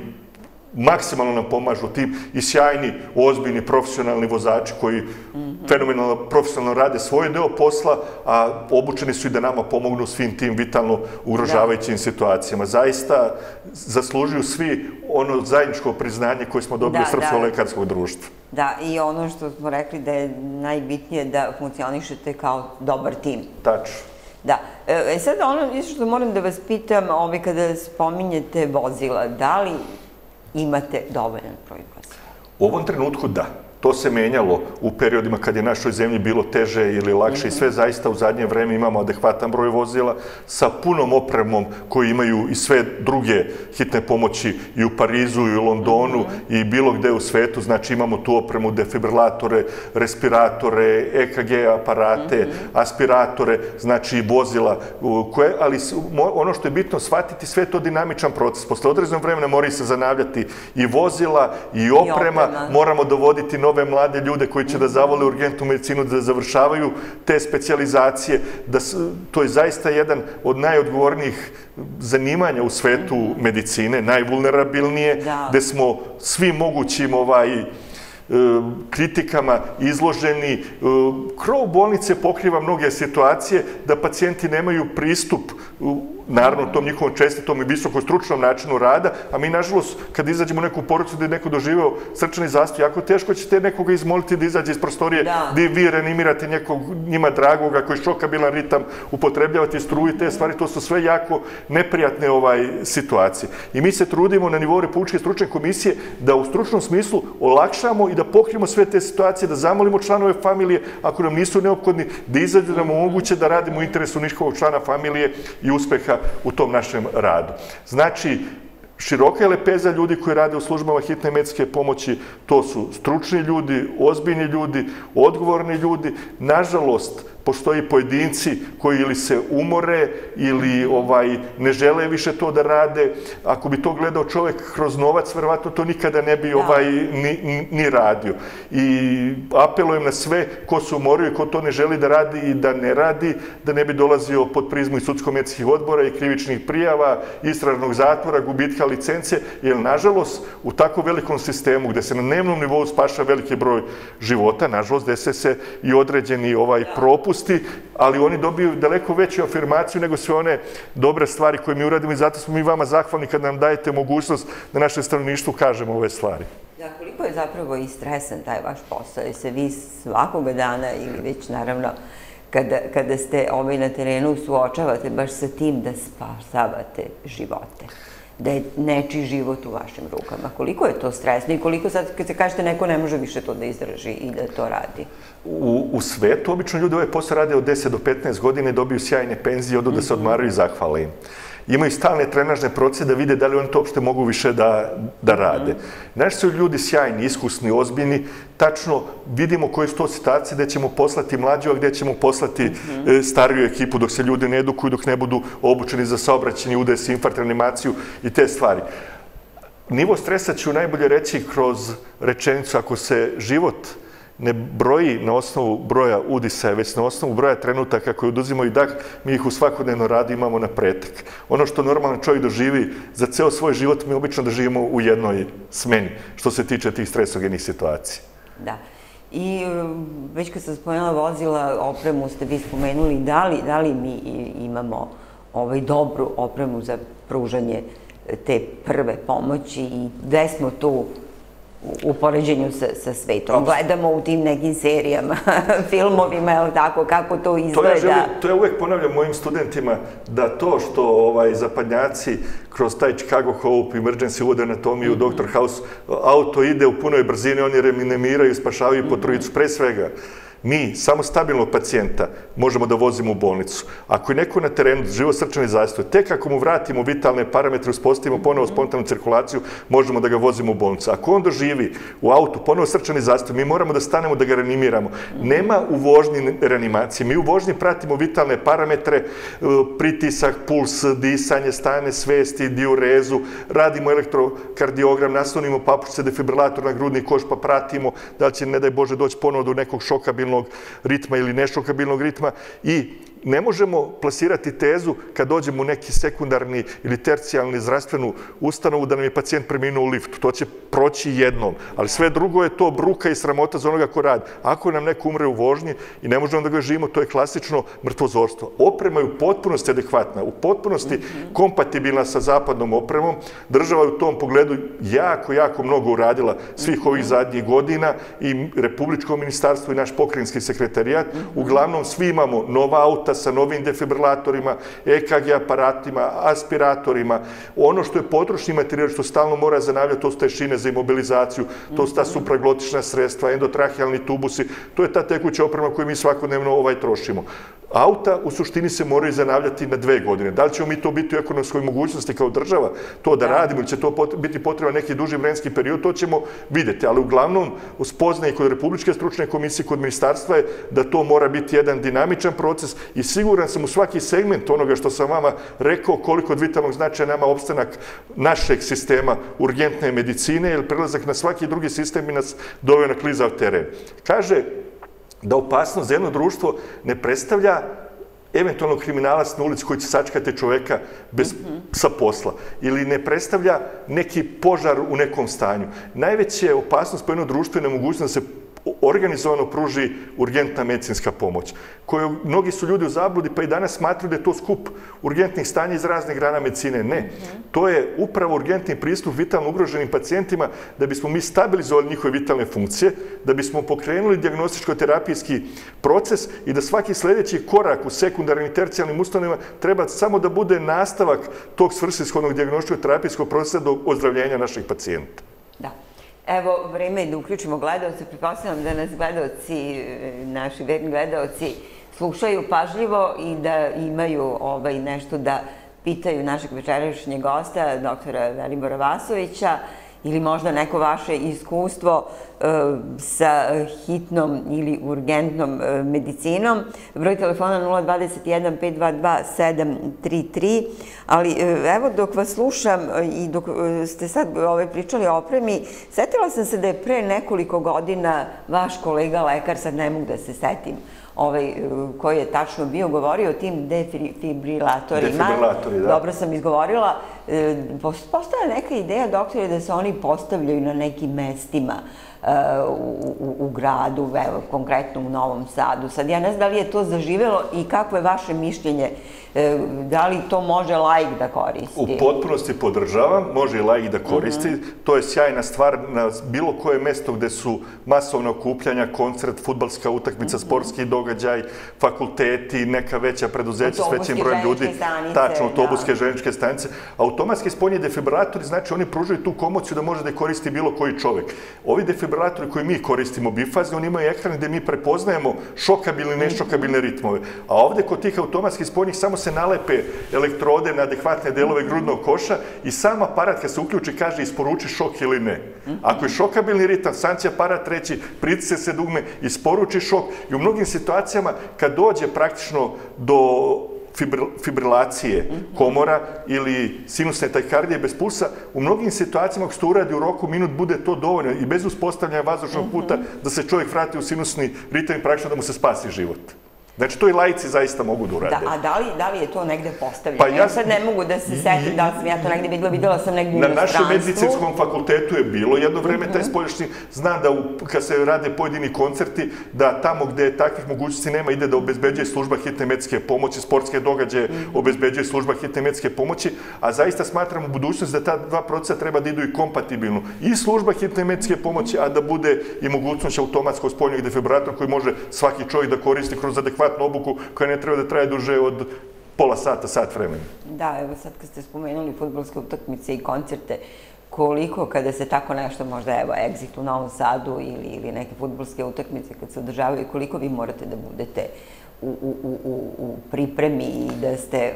maksimalno nam pomažu tim i sjajni, ozbiljni, profesionalni vozači koji mm -hmm. fenomenalno profesionalno rade svoj deo posla, a obučeni su i da nama pomognu svim tim vitalno ugrožavajućim da. situacijama. Zaista zaslužuju svi ono zajedničko priznanje koje smo dobili da, da. lekarskog društva.
Da, i ono što smo rekli da je najbitnije da funkcionišete kao dobar tim.
Tačno.
Da. E, sad ono što moram da vas pitam, ovaj, kada spominjete vozila, da li imate dovoljan broj vozila?
U ovom trenutku da. To se menjalo u periodima kad je našoj zemlji bilo teže ili lakše i sve zaista u zadnje vreme imamo adekvatan broj vozila sa punom opremom koji imaju i sve druge hitne pomoći i u Parizu i u Londonu -hmm. i bilo gde u svetu. Znači imamo tu opremu, defibrilatore, respiratore, EKG aparate, -hmm. aspiratore, znači vozila koje, ali ono što je bitno shvatiti sve to dinamičan proces. Posle određenog vremena mora se zanavljati i vozila i I oprema. moramo dovoditi nove nove mlade ljude koji će da zavole urgentnu medicinu, da završavaju te specializacije, da to je zaista jedan od najodgovornijih zanimanja u svetu medicine, najvulnerabilnije, da. gde smo svi mogućim ovaj, e, kritikama izloženi. E, krov bolnice pokriva mnoge situacije da pacijenti nemaju pristup naravno tom njihovom čestitom i visoko stručnom načinu rada, a mi, nažalost, kad izađemo u neku porucu da je neko doživeo srčani zastoj, jako teško ćete nekoga izmoliti da izađe iz prostorije, da, da vi reanimirate nekog njima dragoga koji šokabilan ritam, upotrebljavate struju, te stvari, to su sve jako neprijatne ovaj situacije. I mi se trudimo na nivou Republičke stručne komisije da u stručnom smislu olakšamo i da pokrimo sve te situacije, da zamolimo članove familije, ako nam nisu neophodni, da izađe da nam omoguće da radimo u interesu njihovog člana familije i uspeha u tom našem radu. Znači, široka je lepeza ljudi koji rade u službama hitne medicinske pomoći, to su stručni ljudi, ozbiljni ljudi, odgovorni ljudi. Nažalost, postoji pojedinci koji ili se umore ili ovaj ne žele više to da rade. Ako bi to gledao čovek kroz novac, verovatno to nikada ne bi da. ovaj ni, ni radio. I apelujem na sve ko se umorio i ko to ne želi da radi i da ne radi, da ne bi dolazio pod prizmu i sudsko-medicinskih odbora i krivičnih prijava, istražnog zatvora, gubitka licence, jer nažalost u tako velikom sistemu gde se na dnevnom nivou spaša veliki broj života, nažalost dese se i određeni ovaj da. propust propusti, ali oni dobiju daleko veću afirmaciju nego sve one dobre stvari koje mi uradimo i zato smo mi vama zahvalni kad nam dajete mogućnost da naše stanovništvu kažemo ove stvari.
Da, koliko je zapravo i stresan taj vaš posao? Je se vi svakoga dana ili već naravno kada, kada ste ovaj na terenu suočavate baš sa tim da spasavate živote? Da je neči život u vašim rukama. Koliko je to stresno i koliko sad, kad se kažete, neko ne može više to da izdrži i da to radi?
U, u svetu, obično ljudi ovaj posao rade od 10 do 15 godine, dobiju sjajne penzije, odu da se mhm. odmaraju i zahvale im imaju stalne trenažne procese da vide da li oni to uopšte mogu više da, da rade. Mm. Naši su ljudi sjajni, iskusni, ozbiljni, tačno vidimo koje su to situacije gde ćemo poslati mlađu, a gde ćemo poslati mm -hmm. stariju ekipu dok se ljudi ne edukuju, dok ne budu obučeni za saobraćenje, udes, infart, reanimaciju i te stvari. Nivo stresa ću najbolje reći kroz rečenicu ako se život ne broji na osnovu broja udisa, već na osnovu broja trenutaka koje oduzimaju dah, mi ih u svakodnevno radu imamo na pretek. Ono što normalan čovjek doživi za ceo svoj život, mi obično doživimo u jednoj smeni, što se tiče tih stresogenih situacija.
Da. I već kad sam spomenula vozila, opremu ste vi spomenuli, da li, da li mi imamo ovaj, dobru opremu za pružanje te prve pomoći i gde smo tu u poređenju sa, sa svetom. Gledamo u tim nekim serijama, filmovima, je tako, kako to izgleda. To ja, želim,
to ja uvek ponavljam mojim studentima, da to što ovaj, zapadnjaci kroz taj Chicago Hope, Emergency Wood Anatomiju, mm -hmm. Dr. House, auto ide u punoj brzini, oni reminemiraju, spašavaju mm -hmm. pre svega Mi, samo stabilnog pacijenta, možemo da vozimo u bolnicu. Ako je neko na terenu živo srčani zastoj, tek ako mu vratimo vitalne parametre, uspostavimo ponovo spontanu cirkulaciju, možemo da ga vozimo u bolnicu. Ako on doživi u autu ponovo srčani zastoj, mi moramo da stanemo da ga reanimiramo. Nema u vožnji reanimacije. Mi u vožnji pratimo vitalne parametre, e, pritisak, puls, disanje, stane svesti, diurezu, radimo elektrokardiogram, nastavnimo papučice, defibrilator na grudni koš, pa pratimo da li će, ne daj Bože, doći ponovo do nekog šokabilnog stabilnog ritma ili nešokabilnog ritma i ne možemo plasirati tezu kad dođemo u neki sekundarni ili tercijalni zdravstvenu ustanovu da nam je pacijent preminuo u liftu. To će proći jednom, ali sve drugo je to bruka i sramota za onoga ko radi. Ako nam neko umre u vožnji i ne možemo da ga živimo, to je klasično mrtvozorstvo. Oprema je u potpunosti adekvatna, u potpunosti kompatibilna sa zapadnom opremom. Država je u tom pogledu jako, jako mnogo uradila svih ovih zadnjih godina i Republičko ministarstvo i naš pokrenjski sekretarijat. Uglavnom, svi imamo nova auta, sa novim defibrilatorima, EKG aparatima, aspiratorima. Ono što je potrošni materijal, što stalno mora zanavljati, to su te šine za imobilizaciju, to su ta supraglotična sredstva, endotrahijalni tubusi, to je ta tekuća oprema koju mi svakodnevno ovaj trošimo. Auta u suštini se moraju zanavljati na dve godine. Da li ćemo mi to biti u ekonomskoj mogućnosti kao država, to da, da. radimo, ili će to biti potreban neki duži vremenski period, to ćemo videti. Ali uglavnom, spoznaje kod Republičke stručne komisije, kod ministarstva je da to mora biti jedan dinamičan proces i siguran sam u svaki segment onoga što sam vama rekao koliko od vitalnog značaja nama opstanak našeg sistema urgentne medicine, jer prelazak na svaki drugi sistem bi nas doveo na klizav teren. Kaže da opasnost za jedno društvo ne predstavlja eventualno kriminalac na ulici koji će sačkati čoveka bez, mm -hmm. sa posla ili ne predstavlja neki požar u nekom stanju. Najveća opasnost po jedno društvo je nemogućnost da se organizovano pruži urgentna medicinska pomoć, koju mnogi su ljudi u zabludi pa i danas smatruju da je to skup urgentnih stanja iz raznih grana medicine. Ne, to je upravo urgentni pristup vitalno ugroženim pacijentima da bismo mi stabilizovali njihove vitalne funkcije, da bismo pokrenuli diagnostičko-terapijski proces i da svaki sledeći korak u sekundarnim i tercijalnim ustanovima treba samo da bude nastavak tog svrsishodnog diagnostičko-terapijskog procesa do ozdravljenja naših pacijenta.
Evo, vreme je da uključimo gledalce. Pripostavljam da nas gledalci, naši verni gledalci, slušaju pažljivo i da imaju ovaj, nešto da pitaju našeg večerašnjeg gosta, doktora Velibora Vasovića ili možda neko vaše iskustvo e, sa hitnom ili urgentnom e, medicinom. Broj telefona 021 522 733. Ali e, evo dok vas slušam i dok ste sad ove, pričali o opremi, setila sam se da je pre nekoliko godina vaš kolega lekar, sad ne mogu da se setim, ovaj, koji je tačno bio govorio o tim defibrilatorima.
Defibrilatori, da.
Dobro sam izgovorila. E, postoja neka ideja, doktore, da se oni postavljaju na nekim mestima e, u, u, u gradu, evo, konkretno u Novom Sadu. Sad, ja ne znam da li je to zaživelo i kako je vaše mišljenje E, da li to može laik da koristi?
U potpunosti podržavam, može i laik da koristi. Mhm. To je sjajna stvar na bilo koje mesto gde su masovna okupljanja, koncert, futbalska utakmica, mhm. sportski događaj, fakulteti, neka veća preduzeća s većim brojem ljudi.
Stanice,
Tačno, autobuske da. ženičke stanice. Automatski spolni defibrilatori, znači oni pružaju tu komociju da može da koristi bilo koji čovek. Ovi defibrilatori koji mi koristimo bifazni, oni imaju ekran gde mi prepoznajemo šokabilne i nešokabilne ritmove. A ovde kod tih automatskih spoljnih samo se nalepe elektrode na adekvatne delove grudnog koša i sam aparat kad se uključi kaže isporuči šok ili ne. Ako je šokabilni ritam, sam će aparat reći pritisne se dugme, isporuči šok i u mnogim situacijama kad dođe praktično do fibrilacije komora ili sinusne tajkardije bez pulsa, u mnogim situacijama ako se to uradi u roku minut, bude to dovoljno i bez uspostavljanja vazdušnog puta da se čovjek vrati u sinusni ritam i praktično da mu se spasi život. Znači, to i lajci zaista mogu da urade.
Da, a da li, da li je to negde postavljeno? Pa ja, ja sad ne mogu da se setim da sam ja to negde videla, videla sam negde
Na našem medicinskom fakultetu je bilo jedno vreme taj mhm. spoljašnji, zna da u, kad se rade pojedini koncerti, da tamo gde takvih mogućnosti nema, ide da obezbeđuje služba hitne medicinske pomoći, sportske događaje mm obezbeđuje služba hitne medicinske pomoći, a zaista smatram u budućnosti da ta dva procesa treba da idu i kompatibilno. I služba hitne medicinske pomoći, a da bude i mogućnost automatskog spoljnog defibratora koji može svaki čovjek da koristi kroz adekvatno adekvatnu obuku koja ne treba da traje duže od pola sata, sat vremena.
Da, evo sad kad ste spomenuli futbolske utakmice i koncerte, koliko kada se tako nešto, možda evo, Exit u Novom Sadu ili, ili neke futbolske utakmice kad se održavaju, koliko vi morate da budete u, u, u, u pripremi i da ste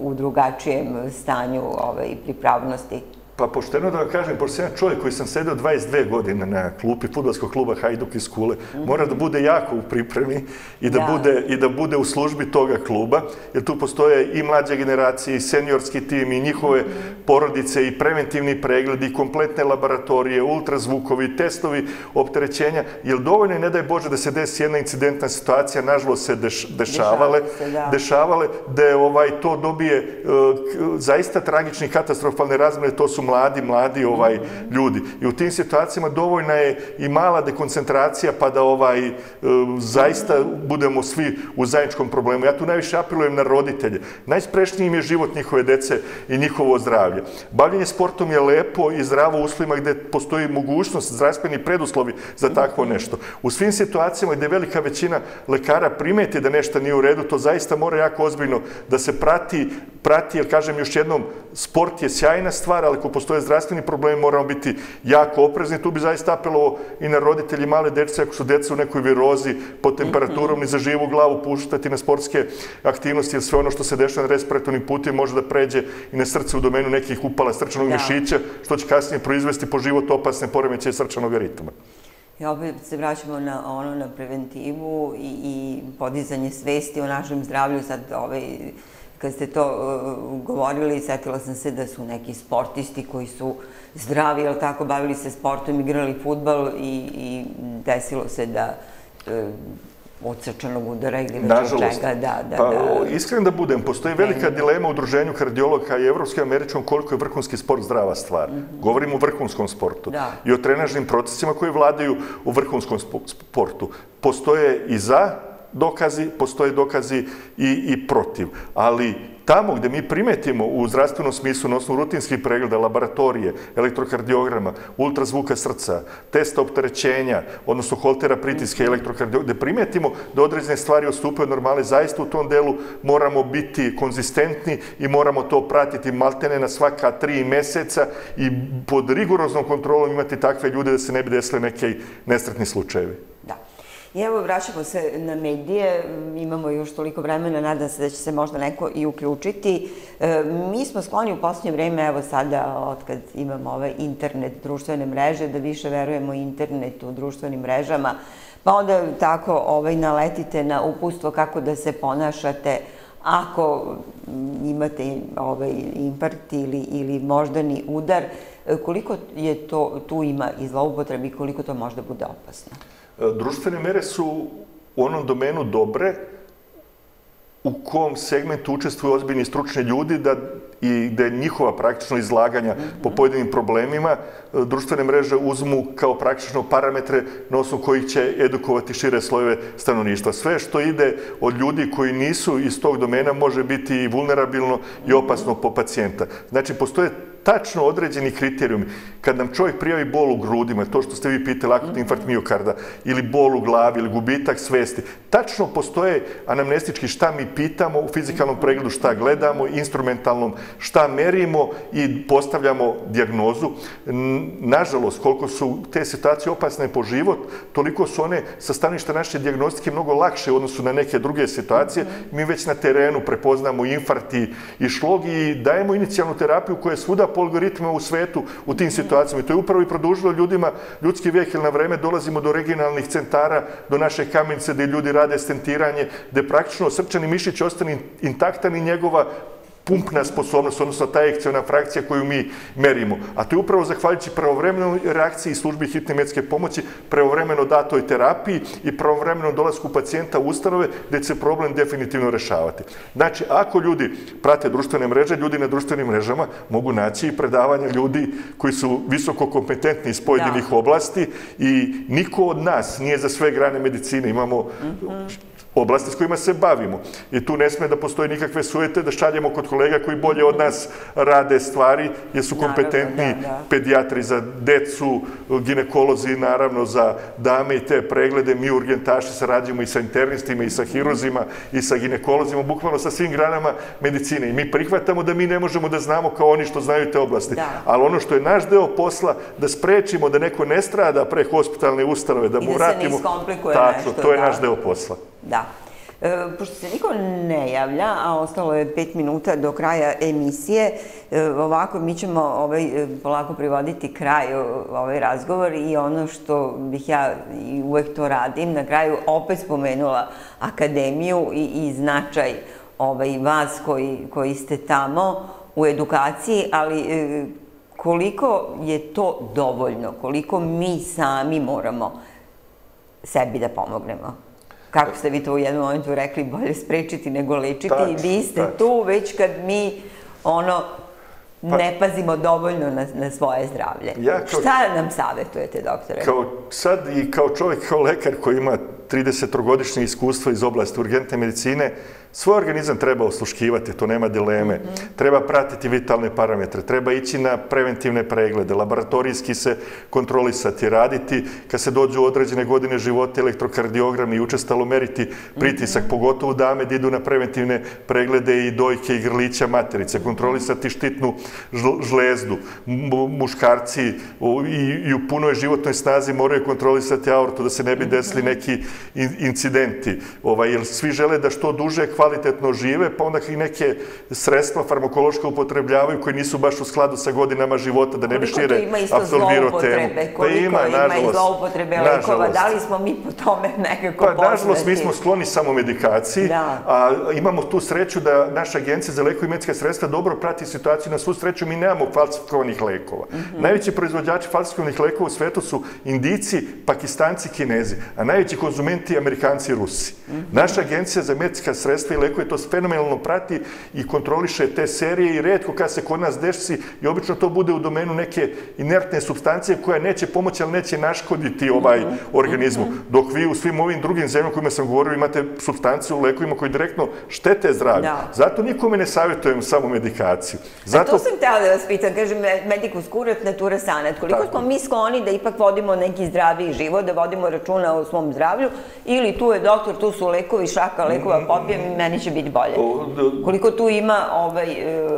u, drugačijem stanju ovaj, pripravnosti?
Pa pošteno da vam kažem, pošto sam čovjek koji sam sedeo 22 godine na klupi futbolskog kluba Hajduk iz Kule, mora da bude jako u pripremi i da, da. Bude, i da bude u službi toga kluba, jer tu postoje i mlađe generacije, i seniorski tim, i njihove mm porodice, i preventivni pregledi, i kompletne laboratorije, ultrazvukovi, testovi opterećenja, jer dovoljno je, ne daj Bože, da se desi jedna incidentna situacija, nažalost se deš, dešavale, se, da. dešavale, da je ovaj, to dobije uh, zaista tragični katastrofalne razmere, to su mladi, mladi ovaj ljudi. I u tim situacijama dovoljna je i mala dekoncentracija pa da ovaj e, zaista budemo svi u zajedničkom problemu. Ja tu najviše apelujem na roditelje. Najsprešniji im je život njihove dece i njihovo zdravlje. Bavljenje sportom je lepo i zdravo u uslovima gde postoji mogućnost, zdravstveni preduslovi za takvo nešto. U svim situacijama gde velika većina lekara primeti da nešto nije u redu, to zaista mora jako ozbiljno da se prati, prati, jer kažem još jednom, sport je sjajna stvar, ali ako postoje zdravstveni problemi, moramo biti jako oprezni. Tu bi zaista apelovao i na roditelji male dece, ako su deca u nekoj virozi pod temperaturom, ni za živu glavu puštati na sportske aktivnosti, jer sve ono što se dešava na respiratornim putima može da pređe i na srce u domenu nekih upala srčanog da. mišića, što će kasnije proizvesti po život opasne poremećaje srčanog ritma.
I opet se vraćamo na ono, na preventivu i, i podizanje svesti o našem zdravlju. Sad ovaj, kad ste to uh, govorili, setila sam se da su neki sportisti koji su zdravi, jel tako, bavili se sportom, igrali futbal i, i desilo se da uh, od srčanog udara ili već od čega, da, da,
pa, da. Iskren da budem, postoji velika dilema u udruženju kardiologa i evropskim američkom koliko je vrhunski sport zdrava stvar. Mm -hmm. Govorimo o vrhunskom sportu da. i o trenažnim procesima koji vladaju u vrhunskom sportu. Postoje i za dokazi, postoje dokazi i, i protiv. Ali tamo gde mi primetimo u zdravstvenom smislu na osnovu rutinskih pregleda, laboratorije, elektrokardiograma, ultrazvuka srca, testa opterećenja, odnosno holtera pritiske elektrokardiograma, gde primetimo da određene stvari ostupaju od normale, zaista u tom delu moramo biti konzistentni i moramo to pratiti maltene na svaka tri meseca i pod rigoroznom kontrolom imati takve ljude da se ne bi desile neke nesretni slučajevi.
I evo, vraćamo se na medije, imamo još toliko vremena, nadam se da će se možda neko i uključiti. E, mi smo skloni u poslednje vreme, evo sada, otkad imamo ovaj internet, društvene mreže, da više verujemo internetu, društvenim mrežama, pa onda tako ovaj, naletite na upustvo kako da se ponašate ako imate ovaj, infarkt ili, ili moždani udar, e, koliko je to, tu ima i zloupotrebi, koliko to možda bude opasno?
E, društvene mere su u onom domenu dobre, u kom segmentu učestvuju ozbiljni stručni ljudi da, i je njihova praktično izlaganja po pojedinim problemima e, društvene mreže uzmu kao praktično parametre na osnovu kojih će edukovati šire slojeve stanovništva. Sve što ide od ljudi koji nisu iz tog domena može biti i vulnerabilno i opasno po pacijenta. Znači, postoje tačno određeni kriterijumi. Kad nam čovjek prijavi bol u grudima, to što ste vi pitali, akutni infarkt miokarda, ili bol u glavi, ili gubitak svesti, tačno postoje anamnestički šta mi pitamo u fizikalnom pregledu, šta gledamo, instrumentalnom šta merimo i postavljamo dijagnozu. Nažalost, koliko su te situacije opasne po život, toliko su one sa staništa naše diagnostike mnogo lakše u odnosu na neke druge situacije. Mi već na terenu prepoznamo infarti i šlog i dajemo inicijalnu terapiju koja je svuda po algoritmima u svetu u tim situacijama. I to je upravo i produžilo ljudima ljudski vijek, jer na vreme dolazimo do regionalnih centara, do naše kamenice gde ljudi rade stentiranje, gde praktično srčani mišić ostane intaktan i njegova pumpna sposobnost, odnosno ta ekcijona frakcija koju mi merimo. A to je upravo zahvaljujući pravovremenoj reakciji službi hitne medske pomoći, pravovremeno datoj terapiji i pravovremeno dolasku pacijenta u ustanove, gde će se problem definitivno rešavati. Znači, ako ljudi prate društvene mreže, ljudi na društvenim mrežama mogu naći i predavanja ljudi koji su visoko kompetentni iz pojedinih da. oblasti i niko od nas nije za sve grane medicine. Imamo mm -hmm oblasti s kojima se bavimo. I tu ne sme da postoji nikakve sujete da šaljemo kod kolega koji bolje od nas rade stvari, jer su kompetentni da, da. pedijatri za decu, ginekolozi naravno za dame i te preglede. Mi urgentaši sarađujemo i sa internistima i sa hiruzima i sa ginekolozima, bukvalno sa svim granama medicine. I mi prihvatamo da mi ne možemo da znamo kao oni što znaju te oblasti. Da. Ali ono što je naš deo posla, da sprečimo da neko ne strada pre hospitalne ustanove, da mu vratimo... I da se ne iskomplikuje
nešto.
to je naš deo posla.
Da. E, pošto se niko ne javlja, a ostalo je pet minuta do kraja emisije, e, ovako mi ćemo ovaj, e, polako privoditi kraj ovaj razgovor i ono što bih ja i uvek to radim, na kraju opet spomenula akademiju i, i značaj ovaj, vas koji, koji ste tamo u edukaciji, ali e, koliko je to dovoljno, koliko mi sami moramo sebi da pomognemo? Kako ste vi to u jednom momentu rekli, bolje sprečiti nego lečiti tač, i vi ste tač. tu već kad mi ono pa, ne pazimo dovoljno na, na svoje zdravlje. Ja kao, Šta nam savjetujete, doktore?
Kao sad i kao čovjek, kao lekar koji ima 30-godišnje iskustvo iz oblasti urgentne medicine, Svoj organizam treba osluškivati, to nema dileme. Mm -hmm. Treba pratiti vitalne parametre, treba ići na preventivne preglede, laboratorijski se kontrolisati, raditi kad se dođu određene godine života elektrokardiogram i učestalo meriti pritisak, mm -hmm. pogotovo dame da idu na preventivne preglede i dojke i grlića materice, kontrolisati štitnu žlezdu. Muškarci i, i u punoj životnoj snazi moraju kontrolisati aortu da se ne bi desili mhm. neki incidenti. Ovaj, jer svi žele da što duže kvalitetno žive, pa onda i neke sredstva farmakološka upotrebljavaju koji nisu baš u skladu sa godinama života, da ne bi šire apsolvirao temu.
Pa ima, nažalost. Ima i zloupotrebe lekova, da li smo mi po tome nekako
Pa, nažalost, mi smo skloni samo medikaciji, da. a imamo tu sreću da naša agencija za leko i medicinske sredstva dobro prati situaciju. Na svu sreću mi nemamo falsifikovanih lekova. Mm -hmm. Najveći proizvođači falsifikovanih lekova u svetu su Indici, Pakistanci, Kinezi, a najveći konzumenti Amerikanci i Rusi. Mm -hmm. Naša agencija za medicinska sredstva i lekove to fenomenalno prati i kontroliše te serije i redko kad se kod nas desi i obično to bude u domenu neke inertne substancije koja neće pomoći, ali neće naškoditi ovaj mhm. organizmu. Dok vi u svim ovim drugim zemljama kojima sam govorio imate substancije u lekovima koji direktno štete zdravlju. Da. Zato nikome ne savjetujem samo medikaciju.
Zato... A to sam htela da vas pitam, kažem, medikus kurat, natura sanat. Koliko Tako. smo mi skloni da ipak vodimo neki zdraviji život, da vodimo računa o svom zdravlju, ili tu je doktor, tu su lekovi, šaka lekova, popijem i meni će biti bolje. Koliko tu ima ovaj, e,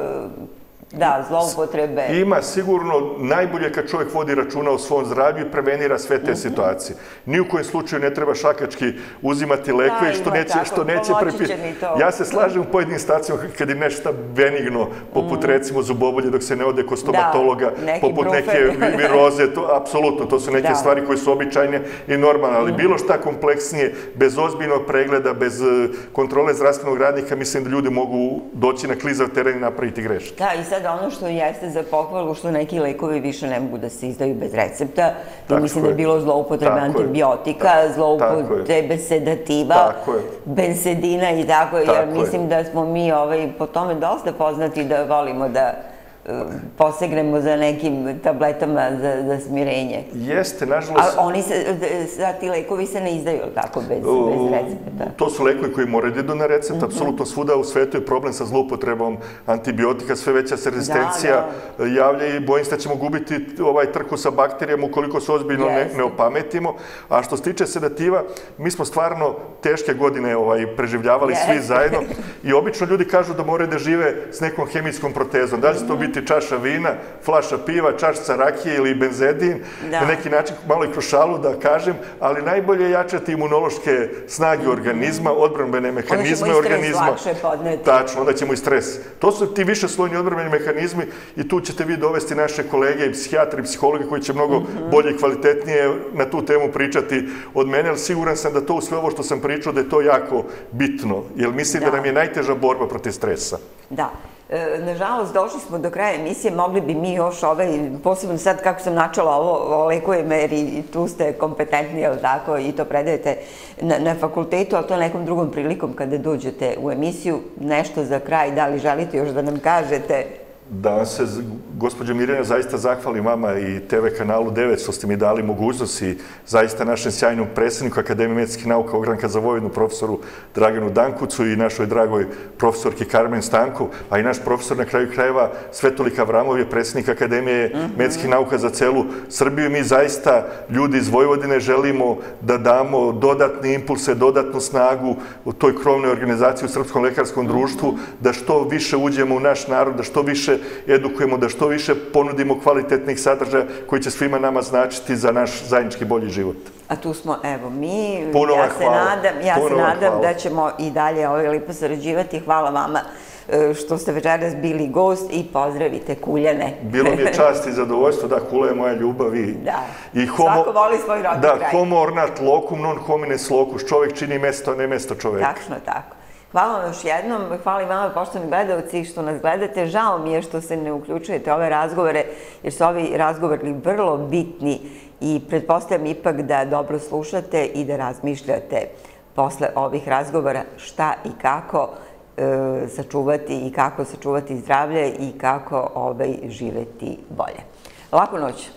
Da, zloupotrebe.
Ima sigurno najbolje kad čovjek vodi računa o svom zdravlju i prevenira sve te mm -hmm. situacije. Ni u kojem slučaju ne treba šakački uzimati lekve da, što neće, tako, što neće prepi... Ja se slažem u pojedinim stacijama kad je nešto benigno, poput mm. recimo zubobolje dok se ne ode kod stomatologa, da, poput neke viroze, to, apsolutno, to su neke da. stvari koje su običajne i normalne, ali mm. bilo šta kompleksnije, bez ozbiljnog pregleda, bez e, kontrole zdravstvenog radnika, mislim da ljudi mogu doći na klizav teren i napraviti greške.
Da, i sad sad ono što jeste za pohvalu, što neki lekovi više ne mogu da se izdaju bez recepta, jer mislim da je bilo zloupotrebe antibiotika, je. zloupotrebe sedativa, bensedina i tako, jer mislim da smo mi ovaj, po tome dosta poznati da volimo da posegnemo za nekim tabletama za, za smirenje.
Jeste, nažalost...
A oni se, za ti lekovi se ne izdaju tako, bez, bez recepta?
To su lekovi koji moraju da idu na recept, mm -hmm. apsolutno svuda u svetu je problem sa zlupotrebom antibiotika, sve veća se rezistencija da, da. javlja i bojim se da ćemo gubiti ovaj trku sa bakterijama ukoliko se ozbiljno ne, ne opametimo. A što se tiče sedativa, mi smo stvarno teške godine ovaj, preživljavali yes. svi zajedno i obično ljudi kažu da moraju da žive s nekom hemijskom protezom. Da li će to biti čaša vina, flaša piva, čašica rakije ili benzedin, da. na neki način malo i kroz šalu da kažem, ali najbolje je jačati imunološke snage organizma, odbranbene mehanizme organizma.
Onda ćemo i stres podneti.
Tačno, onda ćemo i stres. To su ti više slojni odbrambeni mehanizmi i tu ćete vi dovesti naše kolege i psihijatri i psihologe koji će mnogo mm -hmm. bolje i kvalitetnije na tu temu pričati od mene, ali siguran sam da to u sve ovo što sam pričao da je to jako bitno, jer mislim da, da nam je najteža borba protiv stresa.
Da. E, nažalost, došli smo do kraja emisije, mogli bi mi još ovaj, posebno sad kako sam načela ovo o lekujeme, jer i tu ste kompetentni, jel tako, i to predajete na, na fakultetu, ali to nekom drugom prilikom kada dođete u emisiju. Nešto za kraj, da li želite još da nam kažete?
Da se, gospođo Mirjana, zaista zahvalim vama i TV kanalu 9 što ste mi dali mogućnost i zaista našem sjajnom predsedniku Akademije medicinskih nauka Ogranka za Vojnu, profesoru Draganu Dankucu i našoj dragoj profesorki Karmen Stanku, a i naš profesor na kraju krajeva Svetolika Vramov je predsednik Akademije mm -hmm. medicinskih nauka za celu Srbiju. Mi zaista, ljudi iz Vojvodine, želimo da damo dodatne impulse, dodatnu snagu u toj krovnoj organizaciji u Srpskom lekarskom društvu, mm -hmm. da što više uđemo u naš narod, da što više edukujemo, da što više ponudimo kvalitetnih sadržaja koji će svima nama značiti za naš zajednički bolji život.
A tu smo, evo, mi,
Puno
ja se
hvala.
nadam, ja Puno se nadam hvala. da ćemo i dalje ovaj lipo sarađivati. Hvala vama e, što ste večeras bili gost i pozdravite Kuljane.
Bilo mi je čast i zadovoljstvo, da, Kula je moja ljubav i...
Da, i homo, svako voli svoj rodni
da,
kraj.
Da, homo ornat locum non homines locus, čovek čini mesto, ne mesto čoveka.
Tačno tako. Hvala vam još jednom, hvala i vama poštovni gledalci što nas gledate. Žao mi je što se ne uključujete ove razgovore, jer su ovi razgovori vrlo bitni i pretpostavljam ipak da dobro slušate i da razmišljate posle ovih razgovora šta i kako e, sačuvati i kako sačuvati zdravlje i kako ovaj, živeti bolje. Laku noć!